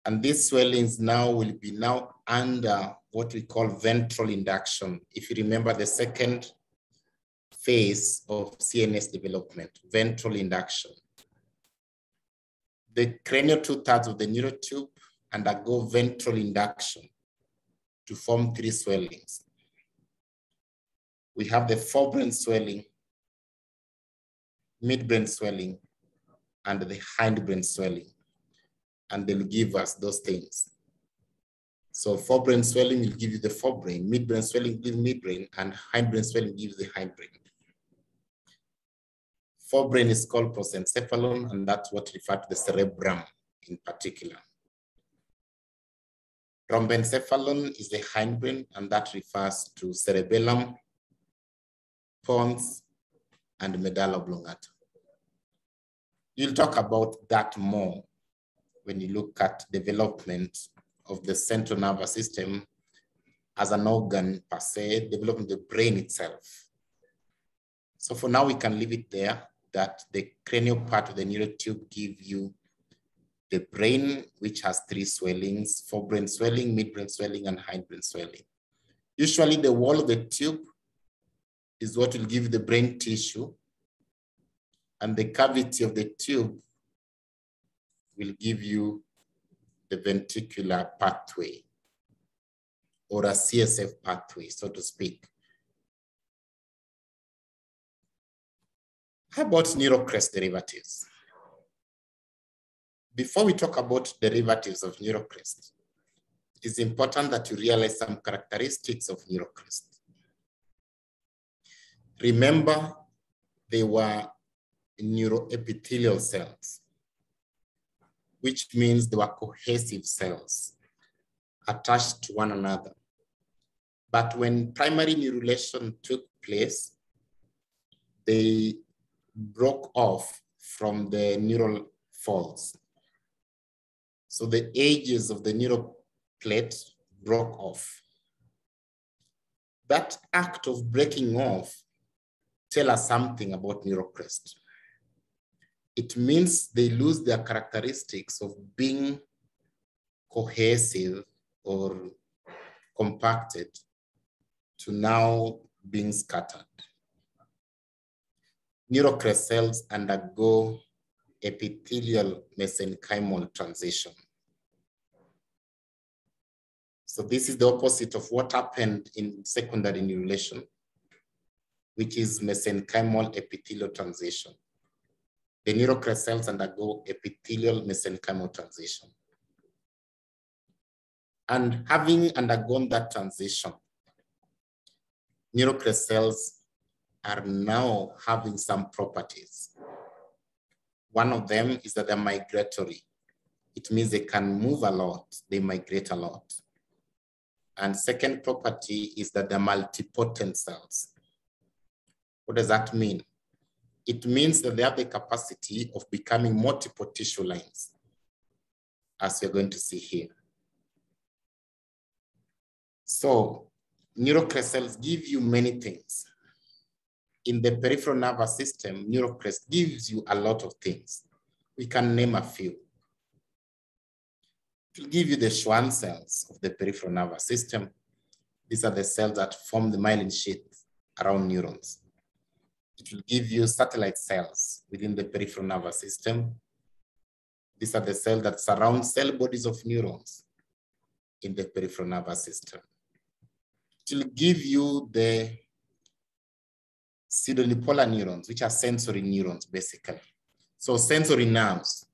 And these swellings now will be now under what we call ventral induction. If you remember the second phase of CNS development, ventral induction. The cranial two thirds of the neurotube undergo ventral induction to form three swellings. We have the forebrain swelling, midbrain swelling, and the hindbrain swelling. And they'll give us those things. So forebrain swelling will give you the forebrain, midbrain swelling gives midbrain, and hindbrain swelling gives the hindbrain. Forebrain is called prosencephalon, and that's what refer to the cerebrum in particular. Rhombencephalon is the hindbrain, and that refers to cerebellum, pons, and medulla oblongata. You'll talk about that more when you look at development of the central nervous system as an organ per se, developing the brain itself. So for now, we can leave it there that the cranial part of the neurotube give you the brain, which has three swellings, forebrain swelling, midbrain swelling, and hindbrain swelling. Usually the wall of the tube is what will give the brain tissue and the cavity of the tube will give you the ventricular pathway or a CSF pathway, so to speak. How about neurocrest derivatives? Before we talk about derivatives of neurocrest, it is important that you realize some characteristics of neurocrest. Remember, they were neuroepithelial cells, which means they were cohesive cells attached to one another. But when primary neurulation took place, they broke off from the neural folds. So the edges of the neural plate broke off. That act of breaking off tell us something about neurocrest it means they lose their characteristics of being cohesive or compacted to now being scattered. Neurocrest cells undergo epithelial mesenchymal transition. So this is the opposite of what happened in secondary neurulation, which is mesenchymal epithelial transition. The neurocrest cells undergo epithelial mesenchymal transition. And having undergone that transition, neurocrest cells are now having some properties. One of them is that they're migratory. It means they can move a lot, they migrate a lot. And second property is that they're multipotent cells. What does that mean? It means that they have the capacity of becoming multiple tissue lines, as we're going to see here. So neurocrest cells give you many things. In the peripheral nervous system, neurocrest gives you a lot of things. We can name a few. It will give you the Schwann cells of the peripheral nervous system. These are the cells that form the myelin sheath around neurons. It will give you satellite cells within the peripheral nervous system. These are the cells that surround cell bodies of neurons in the peripheral nervous system It will give you the pseudounipolar neurons, which are sensory neurons, basically. So sensory nerves,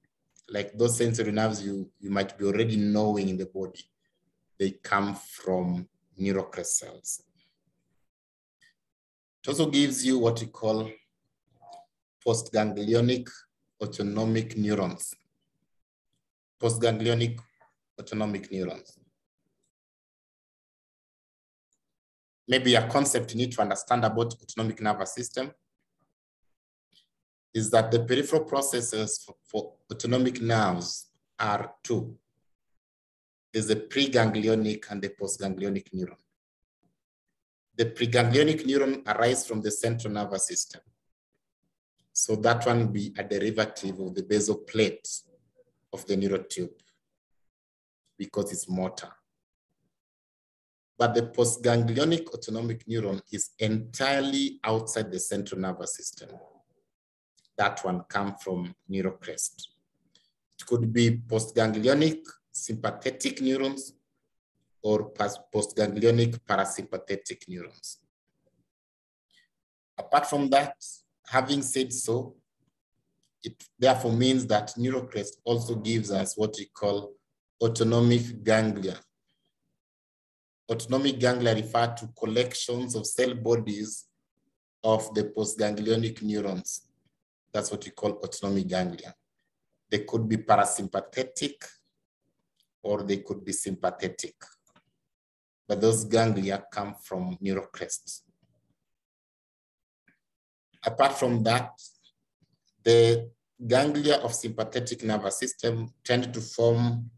like those sensory nerves you, you might be already knowing in the body, they come from neurocrest cells. It also gives you what we call postganglionic autonomic neurons. Postganglionic autonomic neurons. maybe a concept you need to understand about autonomic nervous system is that the peripheral processes for, for autonomic nerves are two. There's a preganglionic and the postganglionic neuron. The preganglionic neuron arises from the central nervous system. So that one will be a derivative of the basal plate of the neurotube because it's motor but the postganglionic autonomic neuron is entirely outside the central nervous system. That one comes from neurocrest. It could be postganglionic sympathetic neurons or postganglionic parasympathetic neurons. Apart from that, having said so, it therefore means that neurocrest also gives us what we call autonomic ganglia autonomic ganglia refer to collections of cell bodies of the postganglionic neurons. That's what we call autonomic ganglia. They could be parasympathetic or they could be sympathetic. But those ganglia come from neurocrests. Apart from that, the ganglia of sympathetic nervous system tend to form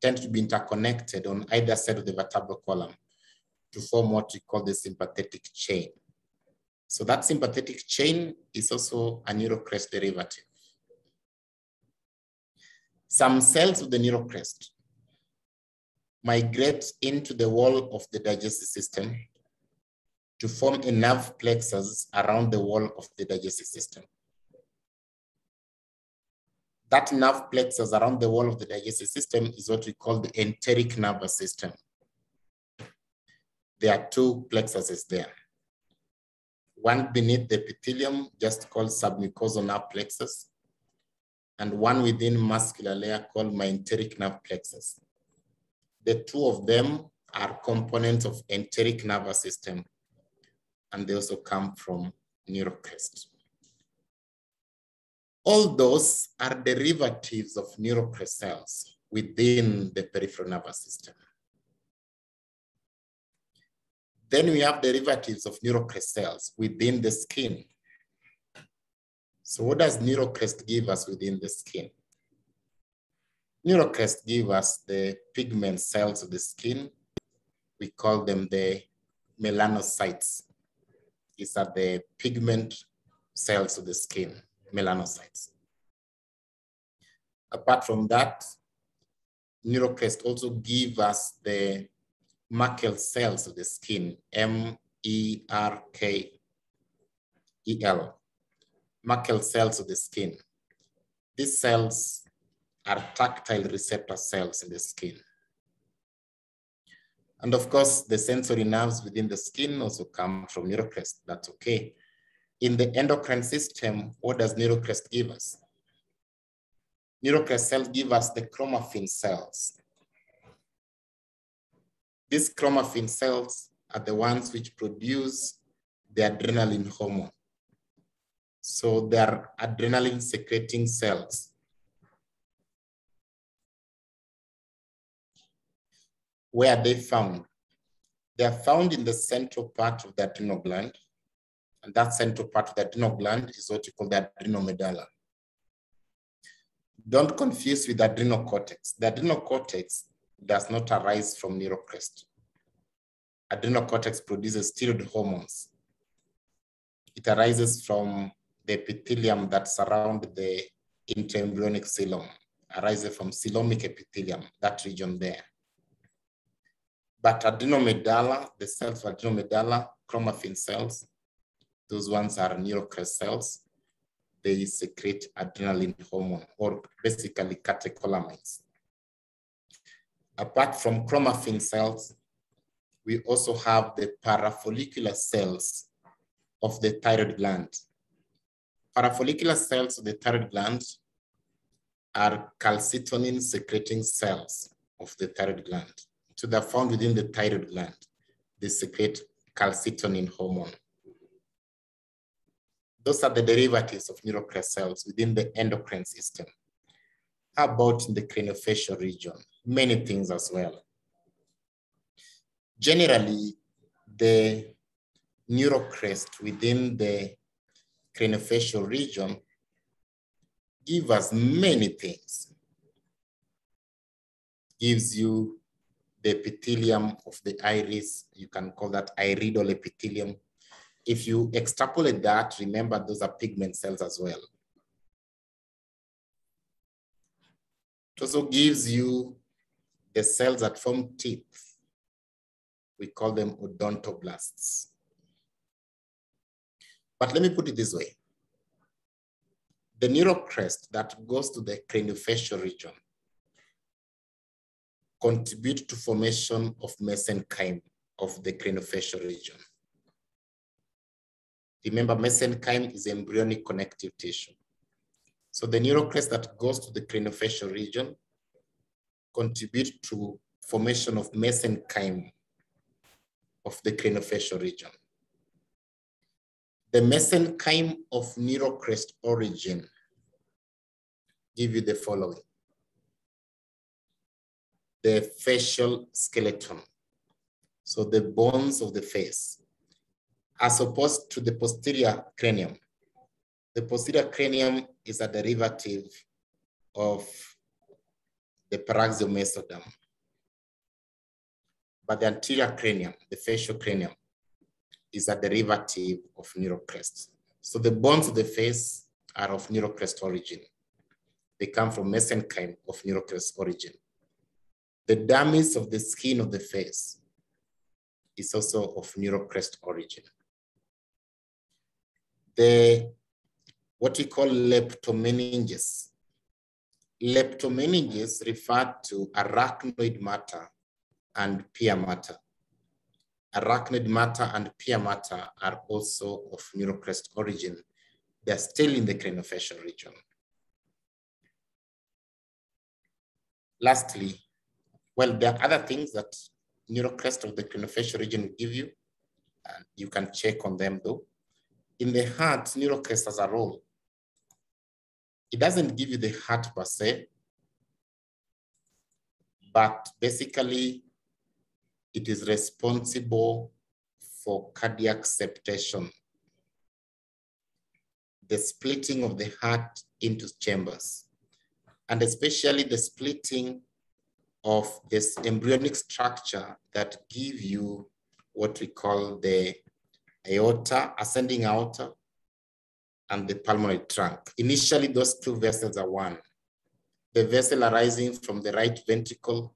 tend to be interconnected on either side of the vertebral column to form what we call the sympathetic chain. So that sympathetic chain is also a neurocrest derivative. Some cells of the neurocrest migrate into the wall of the digestive system to form a nerve plexus around the wall of the digestive system that nerve plexus around the wall of the digestive system is what we call the enteric nervous system. There are two plexuses there. One beneath the epithelium, just called submucosal nerve plexus, and one within muscular layer called myenteric nerve plexus. The two of them are components of enteric nervous system, and they also come from neurocrest. All those are derivatives of neurocrest cells within the peripheral nervous system. Then we have derivatives of neurocrest cells within the skin. So what does neurocrest give us within the skin? Neurocrest give us the pigment cells of the skin. We call them the melanocytes. These are the pigment cells of the skin melanocytes. Apart from that, neurocrest also give us the Merkel cells of the skin, M-E-R-K-E-L, Merkel cells of the skin. These cells are tactile receptor cells in the skin. And of course, the sensory nerves within the skin also come from neurocrest. That's okay. In the endocrine system, what does neurocrest give us? Neurocrest cells give us the chromaffin cells. These chromaffin cells are the ones which produce the adrenaline hormone. So they're adrenaline secreting cells. Where are they found? They are found in the central part of the adrenal gland. And that central part of the adrenal gland is what you call the adrenal medulla. Don't confuse with the adrenal cortex. The adrenal cortex does not arise from neurocrest. Adrenal cortex produces steroid hormones. It arises from the epithelium that surround the intraembryonic coelom, arises from coelomic epithelium, that region there. But adrenal medulla, the cells of adrenal medulla, chromaffin cells, those ones are neurocrest cells. They secrete adrenaline hormone or basically catecholamines. Apart from chromaffin cells, we also have the parafollicular cells of the thyroid gland. Parafollicular cells of the thyroid gland are calcitonin secreting cells of the thyroid gland. So they're found within the thyroid gland. They secrete calcitonin hormone. Those are the derivatives of neurocrest cells within the endocrine system. How about in the craniofacial region? Many things as well. Generally, the neurocrest within the craniofacial region give us many things. Gives you the epithelium of the iris, you can call that iridal epithelium. If you extrapolate that, remember those are pigment cells as well. It also gives you the cells that form teeth. We call them odontoblasts. But let me put it this way. The neurocrest that goes to the craniofacial region contribute to formation of mesenchyme of the craniofacial region. Remember, mesenchyme is embryonic connective tissue. So the neurocrest that goes to the craniofacial region contribute to formation of mesenchyme of the craniofacial region. The mesenchyme of neurocrest origin give you the following the facial skeleton. So the bones of the face, as opposed to the posterior cranium. The posterior cranium is a derivative of the paraxial mesoderm. But the anterior cranium, the facial cranium, is a derivative of neurocrest. So the bones of the face are of neurocrest origin. They come from mesenchyme of neurocrest origin. The dermis of the skin of the face is also of neurocrest origin. The, what we call leptomeninges. Leptomeninges refer to arachnoid mater and pia mater. Arachnoid matter and pia mater are also of neurocrest origin. They're still in the craniofacial region. Lastly, well, there are other things that neurocrest of the craniofacial region will give you, and you can check on them though. In the heart, neurocrest has a role. It doesn't give you the heart per se, but basically it is responsible for cardiac septation, the splitting of the heart into chambers, and especially the splitting of this embryonic structure that give you what we call the aorta, ascending aorta, and the pulmonary trunk. Initially, those two vessels are one. The vessel arising from the right ventricle,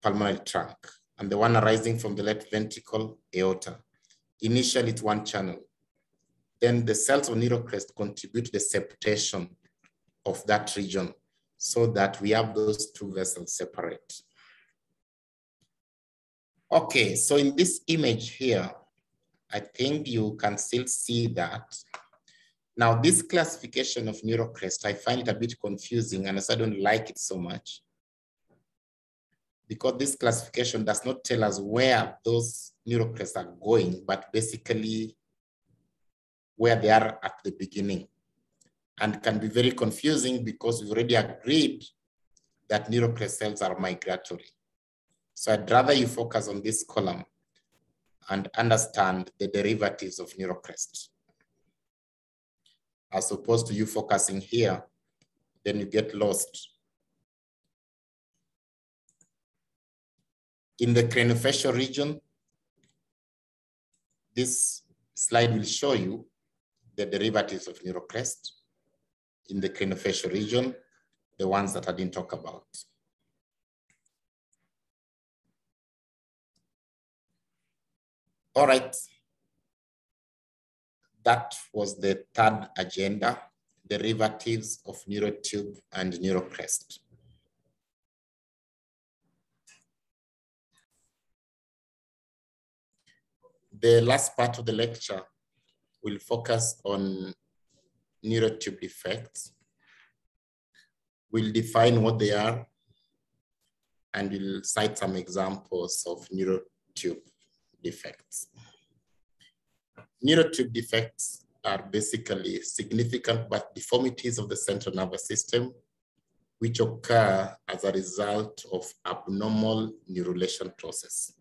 pulmonary trunk, and the one arising from the left ventricle aorta. Initially, it's one channel. Then the cells of neurocrest contribute to the septation of that region so that we have those two vessels separate. Okay, so in this image here, I think you can still see that. Now, this classification of neurocrest, I find it a bit confusing and I don't like it so much because this classification does not tell us where those neurocrests are going, but basically where they are at the beginning. And can be very confusing because we've already agreed that neurocrest cells are migratory. So I'd rather you focus on this column and understand the derivatives of neurocrest. As opposed to you focusing here, then you get lost. In the craniofacial region, this slide will show you the derivatives of neurocrest in the craniofacial region, the ones that I didn't talk about. All right. That was the third agenda, derivatives of neurotube and neurocrest. The last part of the lecture will focus on neurotube defects. We'll define what they are and we'll cite some examples of neurotube defects. Neurotube defects are basically significant but deformities of the central nervous system, which occur as a result of abnormal neurulation process.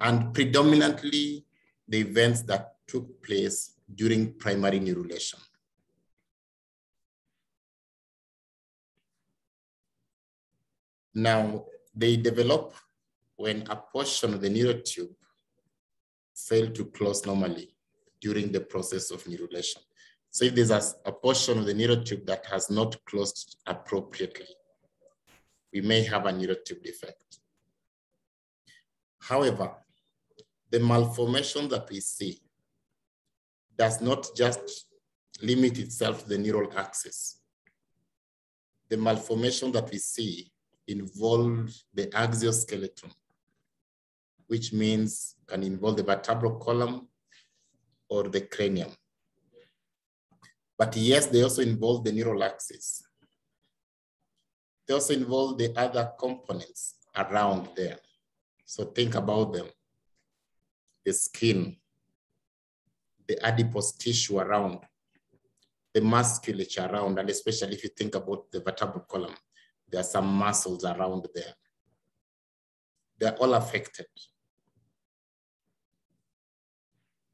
And predominantly the events that took place during primary neurulation. Now, they develop when a portion of the neurotube failed to close normally during the process of neurulation. So if there's a, a portion of the neurotube that has not closed appropriately, we may have a neurotube defect. However, the malformation that we see does not just limit itself to the neural axis. The malformation that we see involves the axial skeleton which means can involve the vertebral column or the cranium. But yes, they also involve the neural axis. They also involve the other components around there. So think about them. The skin, the adipose tissue around, the musculature around, and especially if you think about the vertebral column, there are some muscles around there. They're all affected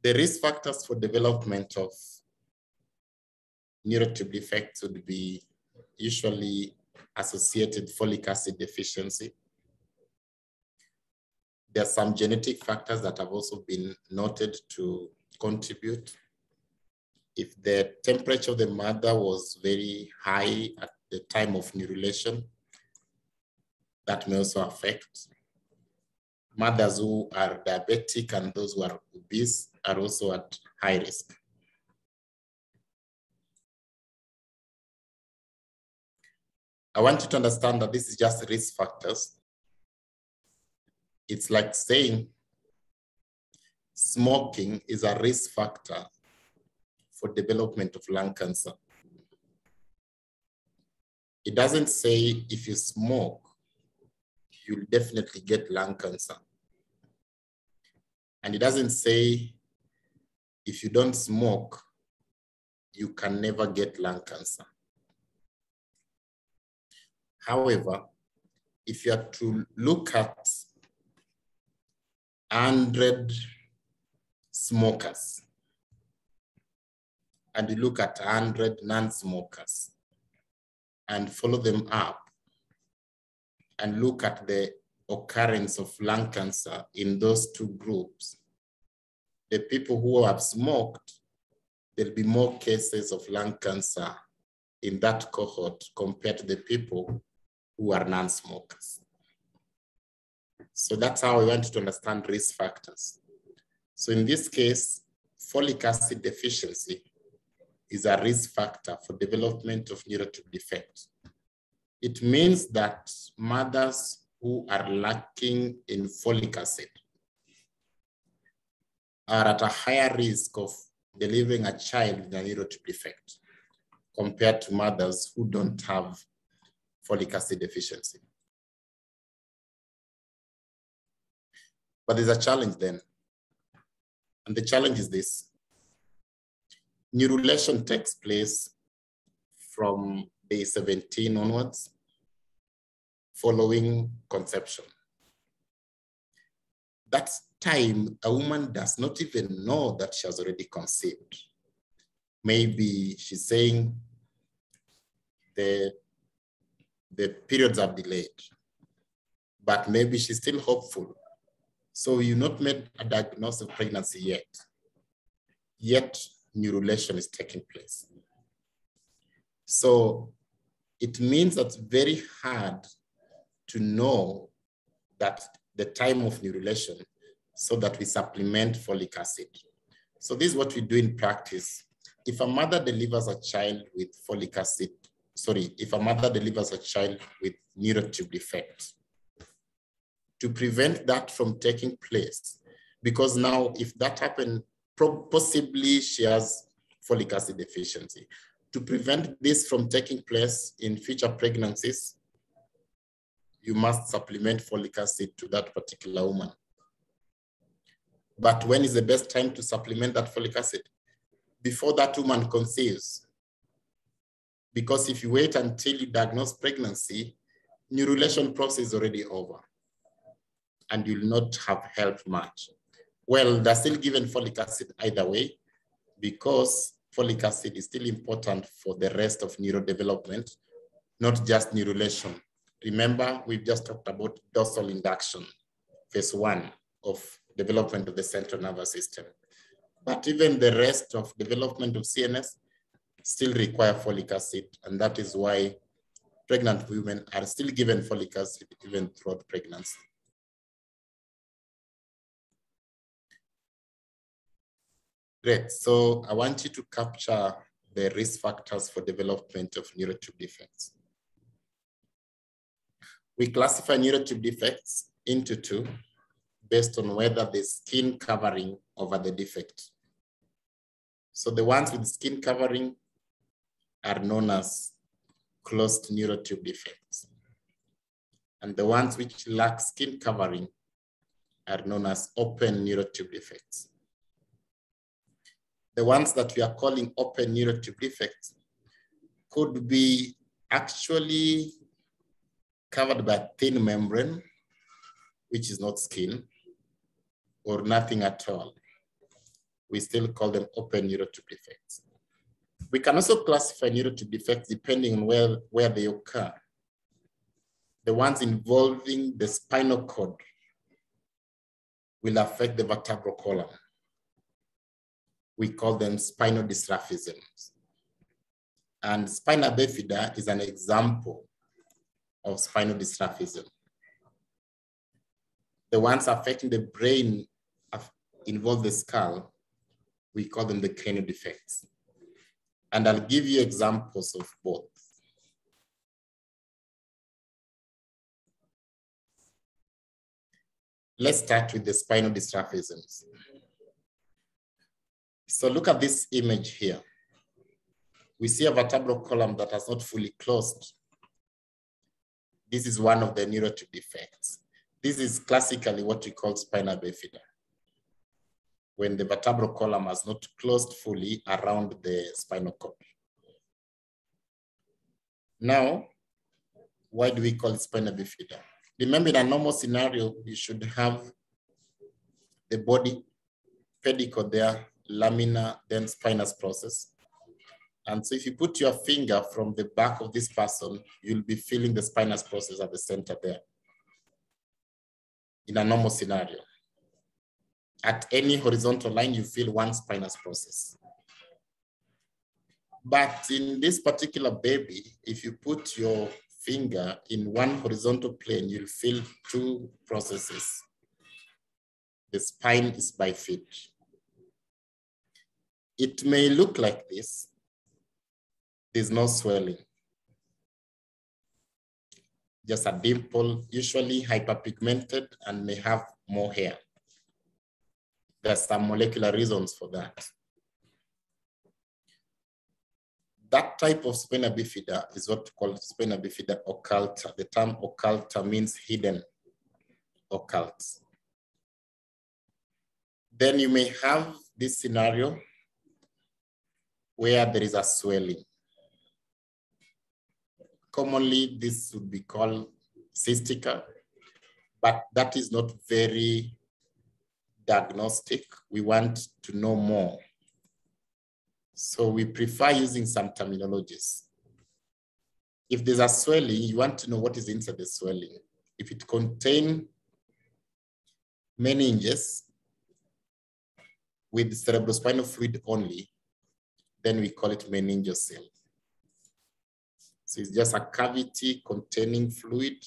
the risk factors for development of neurotube defects would be usually associated folic acid deficiency. There are some genetic factors that have also been noted to contribute. If the temperature of the mother was very high at the time of neurulation, that may also affect. Mothers who are diabetic and those who are obese are also at high risk. I want you to understand that this is just risk factors. It's like saying smoking is a risk factor for development of lung cancer. It doesn't say if you smoke, you'll definitely get lung cancer. And it doesn't say if you don't smoke, you can never get lung cancer. However, if you are to look at 100 smokers and you look at 100 non-smokers and follow them up and look at the occurrence of lung cancer in those two groups, the people who have smoked, there'll be more cases of lung cancer in that cohort compared to the people who are non-smokers. So that's how we want to understand risk factors. So in this case, folic acid deficiency is a risk factor for development of neurotube defect. It means that mothers who are lacking in folic acid are at a higher risk of delivering a child with a neurotube defect compared to mothers who don't have folic acid deficiency. But there's a challenge then. And the challenge is this. Neurulation takes place from day 17 onwards, following conception. That time, a woman does not even know that she has already conceived. Maybe she's saying the, the periods are delayed, but maybe she's still hopeful so you not made a diagnosis of pregnancy yet, yet neurulation is taking place. So it means that it's very hard to know that the time of neurulation so that we supplement folic acid. So this is what we do in practice. If a mother delivers a child with folic acid, sorry, if a mother delivers a child with neurotube defect, to prevent that from taking place. Because now if that happened, possibly she has folic acid deficiency. To prevent this from taking place in future pregnancies, you must supplement folic acid to that particular woman. But when is the best time to supplement that folic acid? Before that woman conceives. Because if you wait until you diagnose pregnancy, neurulation process is already over and you'll not have helped much. Well, they're still given folic acid either way because folic acid is still important for the rest of neurodevelopment, not just neurulation. Remember, we've just talked about dorsal induction, phase one of development of the central nervous system. But even the rest of development of CNS still require folic acid. And that is why pregnant women are still given folic acid even throughout pregnancy. Great. So I want you to capture the risk factors for development of neurotube defects. We classify neurotube defects into two based on whether the skin covering over the defect. So the ones with skin covering are known as closed neurotube defects. And the ones which lack skin covering are known as open neurotube defects the ones that we are calling open neurotube defects could be actually covered by thin membrane, which is not skin, or nothing at all. We still call them open neurotube defects. We can also classify neurotube defects depending on where, where they occur. The ones involving the spinal cord will affect the vertebral column we call them spinal dysraphisms. And spina bifida is an example of spinal dysraphism. The ones affecting the brain involve the skull, we call them the cranial defects. And I'll give you examples of both. Let's start with the spinal dysraphisms. So look at this image here. We see a vertebral column that has not fully closed. This is one of the neurotube defects. This is classically what we call spina bifida, when the vertebral column has not closed fully around the spinal cord. Now, why do we call it spina bifida? Remember in a normal scenario, you should have the body pedicle there lamina, then spinous process. And so if you put your finger from the back of this person, you'll be feeling the spinous process at the center there in a normal scenario. At any horizontal line, you feel one spinous process. But in this particular baby, if you put your finger in one horizontal plane, you'll feel two processes. The spine is bifid. It may look like this. There's no swelling. Just a dimple, usually hyperpigmented and may have more hair. There's some molecular reasons for that. That type of spina bifida is what called spina bifida occulta. The term occulta means hidden occult. Then you may have this scenario where there is a swelling. Commonly, this would be called cystica, but that is not very diagnostic. We want to know more. So we prefer using some terminologies. If there's a swelling, you want to know what is inside the swelling. If it contains meninges with cerebrospinal fluid only, then we call it meningocele. So it's just a cavity containing fluid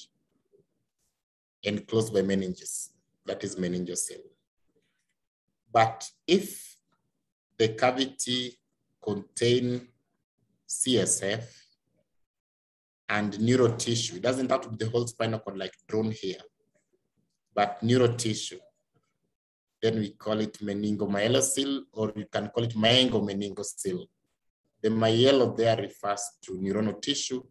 enclosed by meninges. That is meningocele. But if the cavity contain CSF and neurotissue, it doesn't have to be the whole spinal cord like drawn here, but neurotissue, then we call it meningomyelocele, or you can call it meningocele. The myelo there refers to neuronal tissue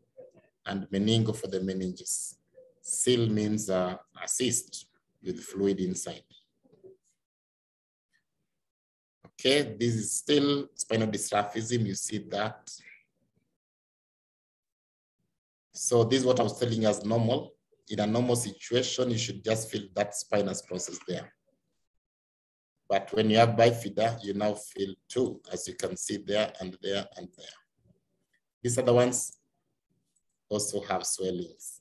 and meningo for the meninges. Cell means uh, assist with fluid inside. Okay, this is still spinal dysraphism, you see that. So this is what I was telling you as normal. In a normal situation, you should just feel that spinous process there. But when you have bifida, you now feel two, as you can see there and there and there. These other ones also have swellings.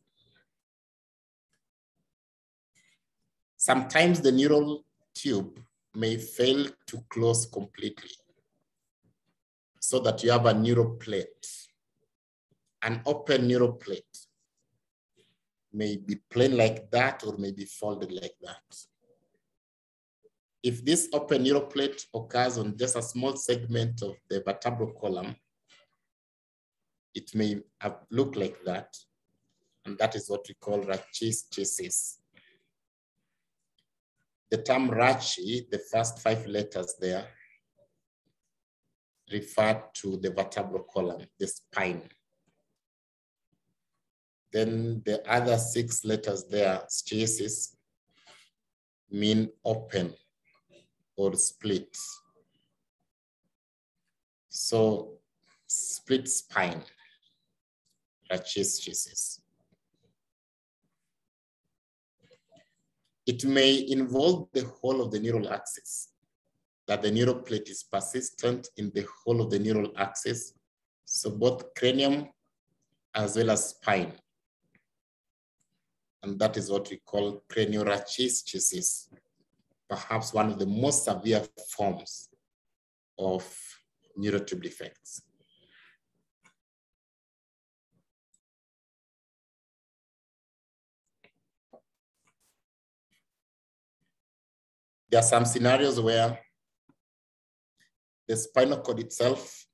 Sometimes the neural tube may fail to close completely so that you have a neural plate. An open neural plate may be plain like that or may be folded like that. If this open neural plate occurs on just a small segment of the vertebral column, it may look like that. And that is what we call rachis The term rachi, the first five letters there, refer to the vertebral column, the spine. Then the other six letters there, schisis, mean open or split. So split spine, rachis It may involve the whole of the neural axis, that the neural plate is persistent in the whole of the neural axis. So both cranium as well as spine. And that is what we call craniorachis perhaps one of the most severe forms of neurotube defects. There are some scenarios where the spinal cord itself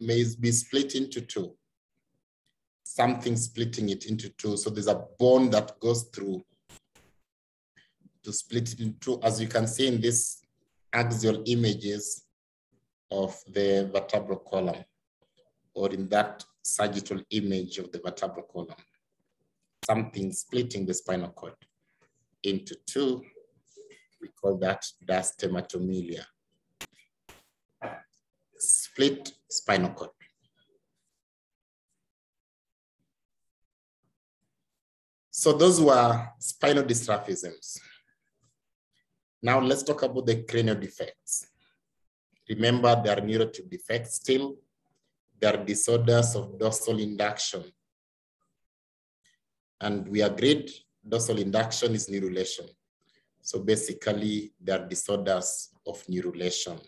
may be split into two. Something splitting it into two. So there's a bone that goes through to split it into, as you can see in these axial images of the vertebral column, or in that sagittal image of the vertebral column. Something splitting the spinal cord into two we call that diastematomyelia. Split spinal cord. So those were spinal dysraphisms. Now let's talk about the cranial defects. Remember, there are neurotube defects still. There are disorders of dorsal induction. And we agreed dorsal induction is neurulation. So basically, there are disorders of neurulation.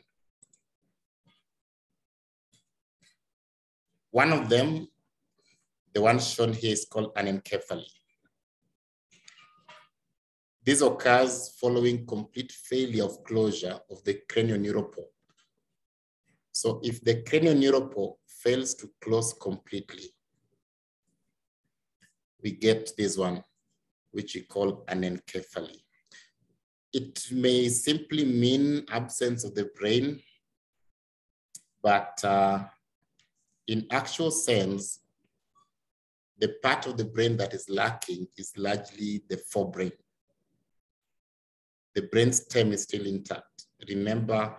One of them The one shown here is called anencephaly. This occurs following complete failure of closure of the cranial cranioneuropore. So if the cranial cranioneuropore fails to close completely, we get this one, which we call anencephaly. It may simply mean absence of the brain, but uh, in actual sense, the part of the brain that is lacking is largely the forebrain. The brain stem is still intact. Remember,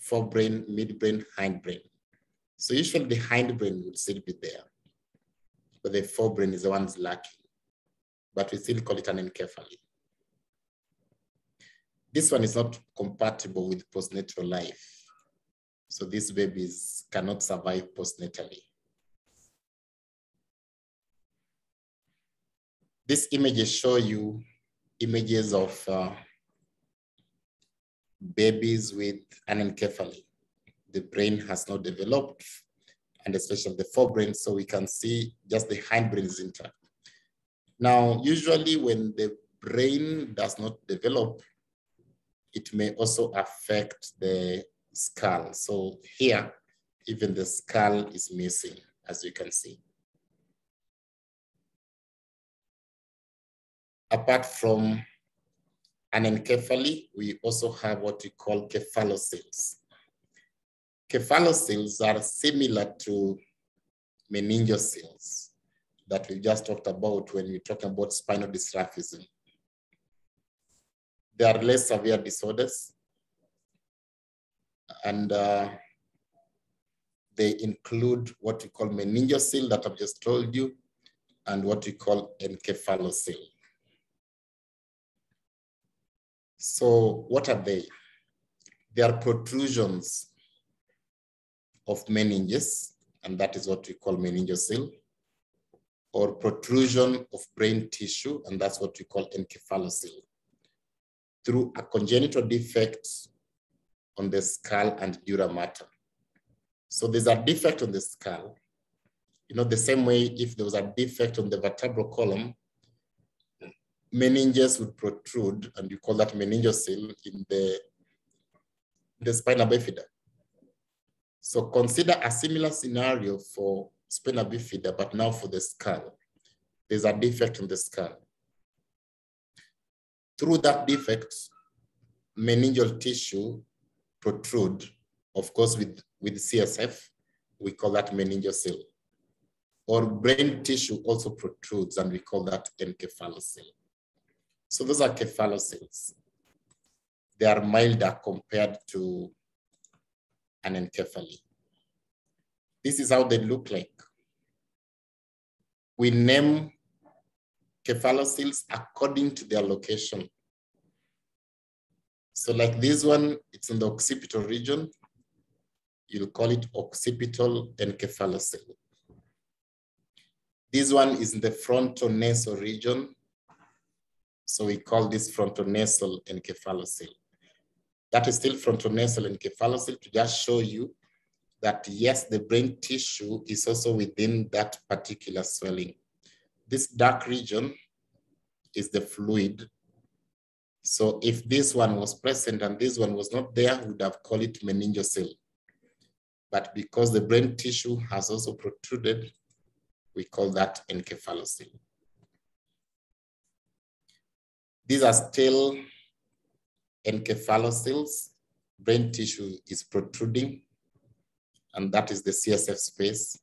forebrain, midbrain, hindbrain. So usually the hindbrain would still be there, but the forebrain is the one lacking. But we still call it anencephaly. This one is not compatible with postnatal life. So these babies cannot survive postnatally. These images show you images of uh, babies with anencephaly. The brain has not developed, and especially the forebrain, so we can see just the hindbrain is intact. Now, usually when the brain does not develop, it may also affect the skull. So here, even the skull is missing, as you can see. Apart from anencephaly, we also have what we call cephalocele. Cephalocele are similar to meningoceles that we just talked about when we talk about spinal dysraphism. They are less severe disorders and uh, they include what we call meningocele that I've just told you and what we call encephalocele. So what are they? They are protrusions of meninges, and that is what we call meningocele, or protrusion of brain tissue, and that's what we call encephalocele, through a congenital defect on the skull and dura mater. So there's a defect on the skull. You know, the same way if there was a defect on the vertebral column, meninges would protrude, and you call that meningocele in the, the spina bifida. So consider a similar scenario for spina bifida, but now for the skull. There's a defect in the skull. Through that defect, meningeal tissue protrude, of course, with, with CSF, we call that meningocele. Or brain tissue also protrudes, and we call that encephalocele. So those are cephaloceles. They are milder compared to an anencephaly. This is how they look like. We name cephaloceles according to their location. So like this one, it's in the occipital region. You'll call it occipital encephalocele. This one is in the frontonasal region. So we call this frontonasal encephalocele. That is still frontonasal encephalocele to just show you that yes, the brain tissue is also within that particular swelling. This dark region is the fluid. So if this one was present and this one was not there, we would have called it meningocele. But because the brain tissue has also protruded, we call that encephalocele. These are still encephaloceles. Brain tissue is protruding, and that is the CSF space.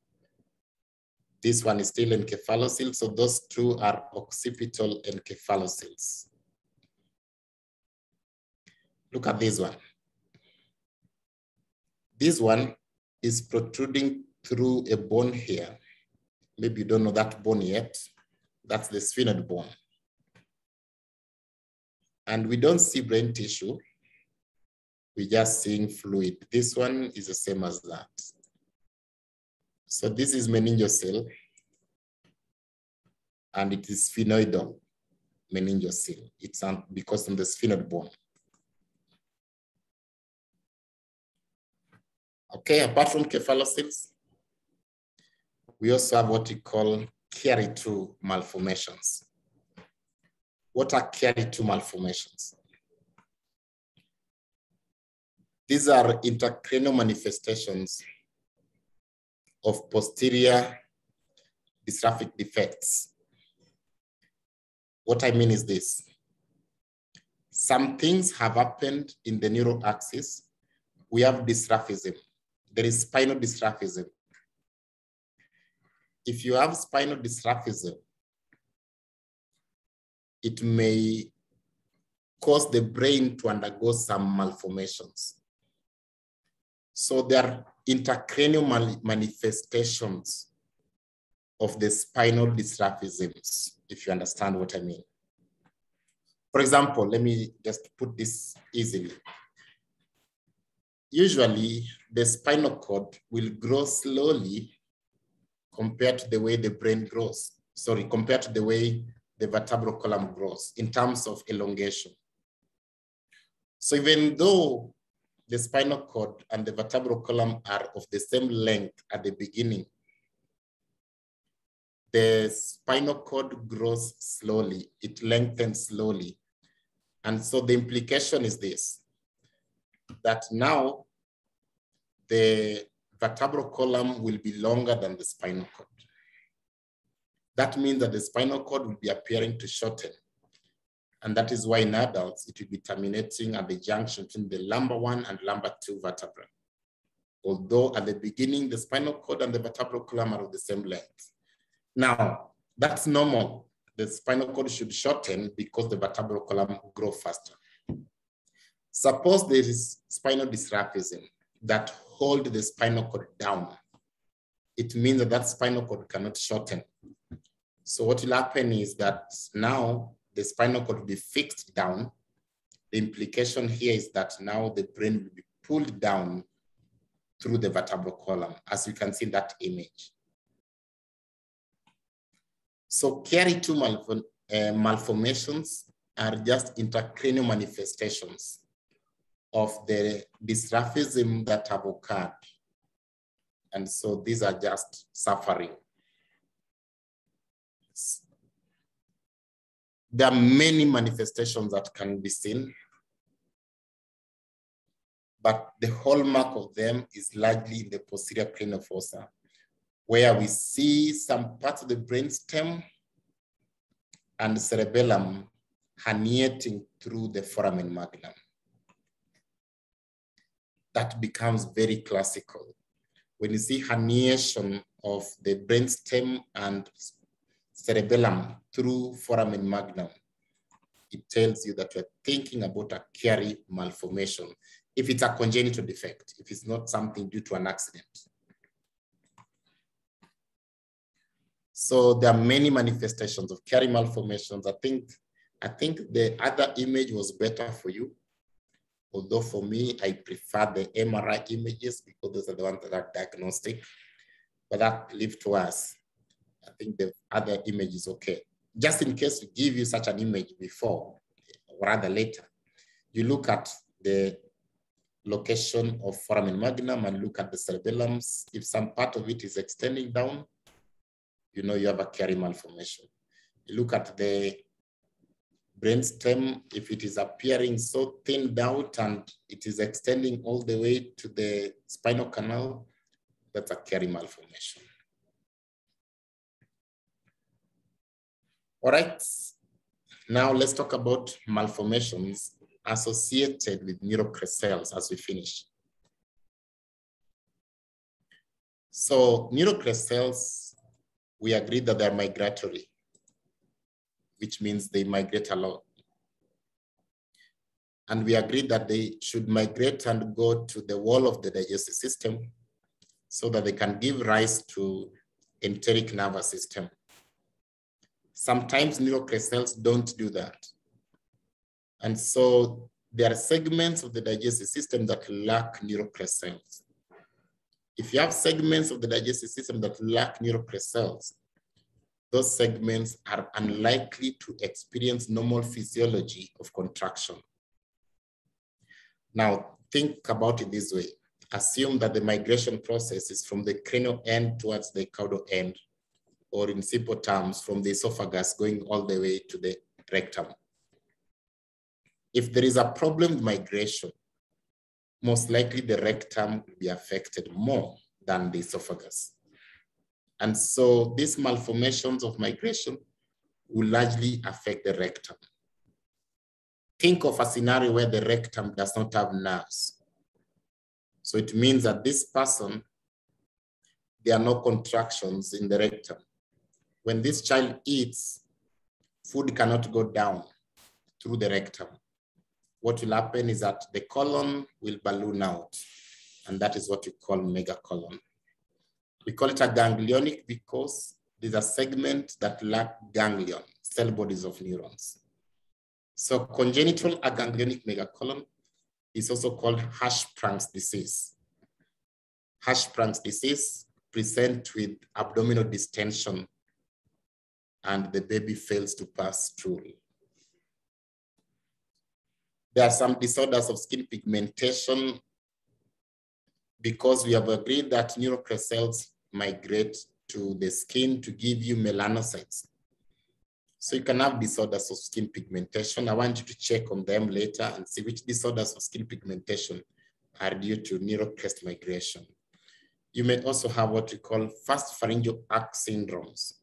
This one is still encephalocele, so those two are occipital encephaloceles. Look at this one. This one is protruding through a bone here. Maybe you don't know that bone yet. That's the sphenoid bone. And we don't see brain tissue. We're just seeing fluid. This one is the same as that. So this is meningocele, and it is sphenoidal meningocele. It's on, because of the sphenoid bone. Okay, apart from cephaloceles, we also have what we call Chiari II malformations. What are Chiari II malformations? These are intracranial manifestations of posterior dysraphic defects. What I mean is this. Some things have happened in the neural axis. We have dysraphism. There is spinal dysraphism. If you have spinal dysraphism, it may cause the brain to undergo some malformations. So there are intracranial manifestations of the spinal dysraphisms, if you understand what I mean. For example, let me just put this easily. Usually, the spinal cord will grow slowly compared to the way the brain grows. Sorry, compared to the way the vertebral column grows in terms of elongation. So even though the spinal cord and the vertebral column are of the same length at the beginning, the spinal cord grows slowly, it lengthens slowly. And so the implication is this, that now the vertebral column will be longer than the spinal cord. That means that the spinal cord will be appearing to shorten. And that is why in adults, it will be terminating at the junction between the lumbar one and lumbar two vertebrae. Although at the beginning, the spinal cord and the vertebral column are of the same length. Now, that's normal. The spinal cord should shorten because the vertebral column grow faster. Suppose there is spinal dysraphism that hold the spinal cord down. It means that that spinal cord cannot shorten. So what will happen is that now the spinal cord will be fixed down. The implication here is that now the brain will be pulled down through the vertebral column, as you can see in that image. So Chiari II malform uh, malformations are just intracranial manifestations of the dysraphism that have occurred. And so these are just suffering. There are many manifestations that can be seen, but the hallmark of them is largely in the posterior cranial fossa, where we see some parts of the brainstem and cerebellum herniating through the foramen magnum. That becomes very classical. When you see herniation of the brainstem and cerebellum through foramen magnum, it tells you that you're thinking about a Chiari malformation. If it's a congenital defect, if it's not something due to an accident. So there are many manifestations of Chiari malformations. I think, I think the other image was better for you. Although for me, I prefer the MRI images because those are the ones that are diagnostic. But that leave to us. I think the other image is okay. Just in case we give you such an image before, or rather later, you look at the location of foramen magnum and look at the cerebellums. If some part of it is extending down, you know you have a Chiari malformation. You look at the brainstem, if it is appearing so thinned out and it is extending all the way to the spinal canal, that's a Chiari malformation. All right, now let's talk about malformations associated with neural crest cells as we finish. So neural crest cells, we agreed that they're migratory, which means they migrate a lot. And we agreed that they should migrate and go to the wall of the digestive system so that they can give rise to enteric nervous system. Sometimes neural crest cells don't do that. And so there are segments of the digestive system that lack neural crest cells. If you have segments of the digestive system that lack neural crest cells, those segments are unlikely to experience normal physiology of contraction. Now, think about it this way. Assume that the migration process is from the cranial end towards the caudal end or in simple terms, from the esophagus going all the way to the rectum. If there is a problem with migration, most likely the rectum will be affected more than the esophagus. And so these malformations of migration will largely affect the rectum. Think of a scenario where the rectum does not have nerves. So it means that this person, there are no contractions in the rectum. When this child eats, food cannot go down through the rectum. What will happen is that the colon will balloon out, and that is what we call megacolon. We call it aganglionic because there's a segment that lack ganglion, cell bodies of neurons. So congenital aganglionic megacolon is also called Hirschsprung's disease. Hirschsprung's disease present with abdominal distension and the baby fails to pass stool. There are some disorders of skin pigmentation because we have agreed that neural crest cells migrate to the skin to give you melanocytes. So you can have disorders of skin pigmentation. I want you to check on them later and see which disorders of skin pigmentation are due to neural crest migration. You may also have what we call first pharyngeal arc syndromes.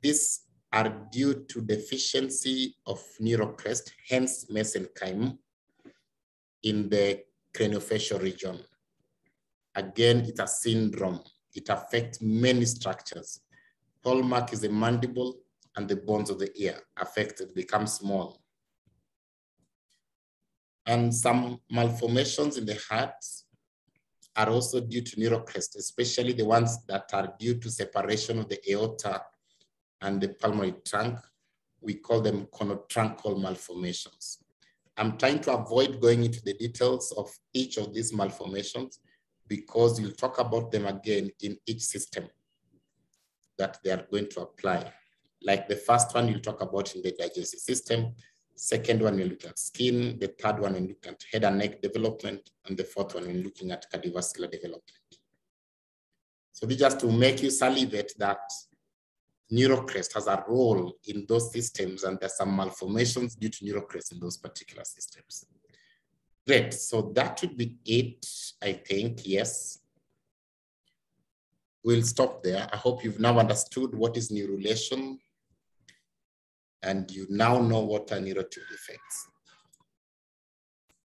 These are due to deficiency of neural crest, hence mesenchyme, in the craniofacial region. Again, it's a syndrome. It affects many structures. Hallmark is the mandible and the bones of the ear affected, become small. And some malformations in the heart are also due to neural crest, especially the ones that are due to separation of the aorta and the pulmonary trunk. We call them conotruncal malformations. I'm trying to avoid going into the details of each of these malformations because we'll talk about them again in each system that they are going to apply. Like the first one you'll talk about in the digestive system, second one we're looking at skin, the third one we're looking at head and neck development, and the fourth one we're looking at cardiovascular development. So this just to make you salivate that neural crest has a role in those systems and there's some malformations due to neural crest in those particular systems. Great, so that would be it, I think, yes. We'll stop there. I hope you've now understood what is neurulation and you now know what are neural tube defects.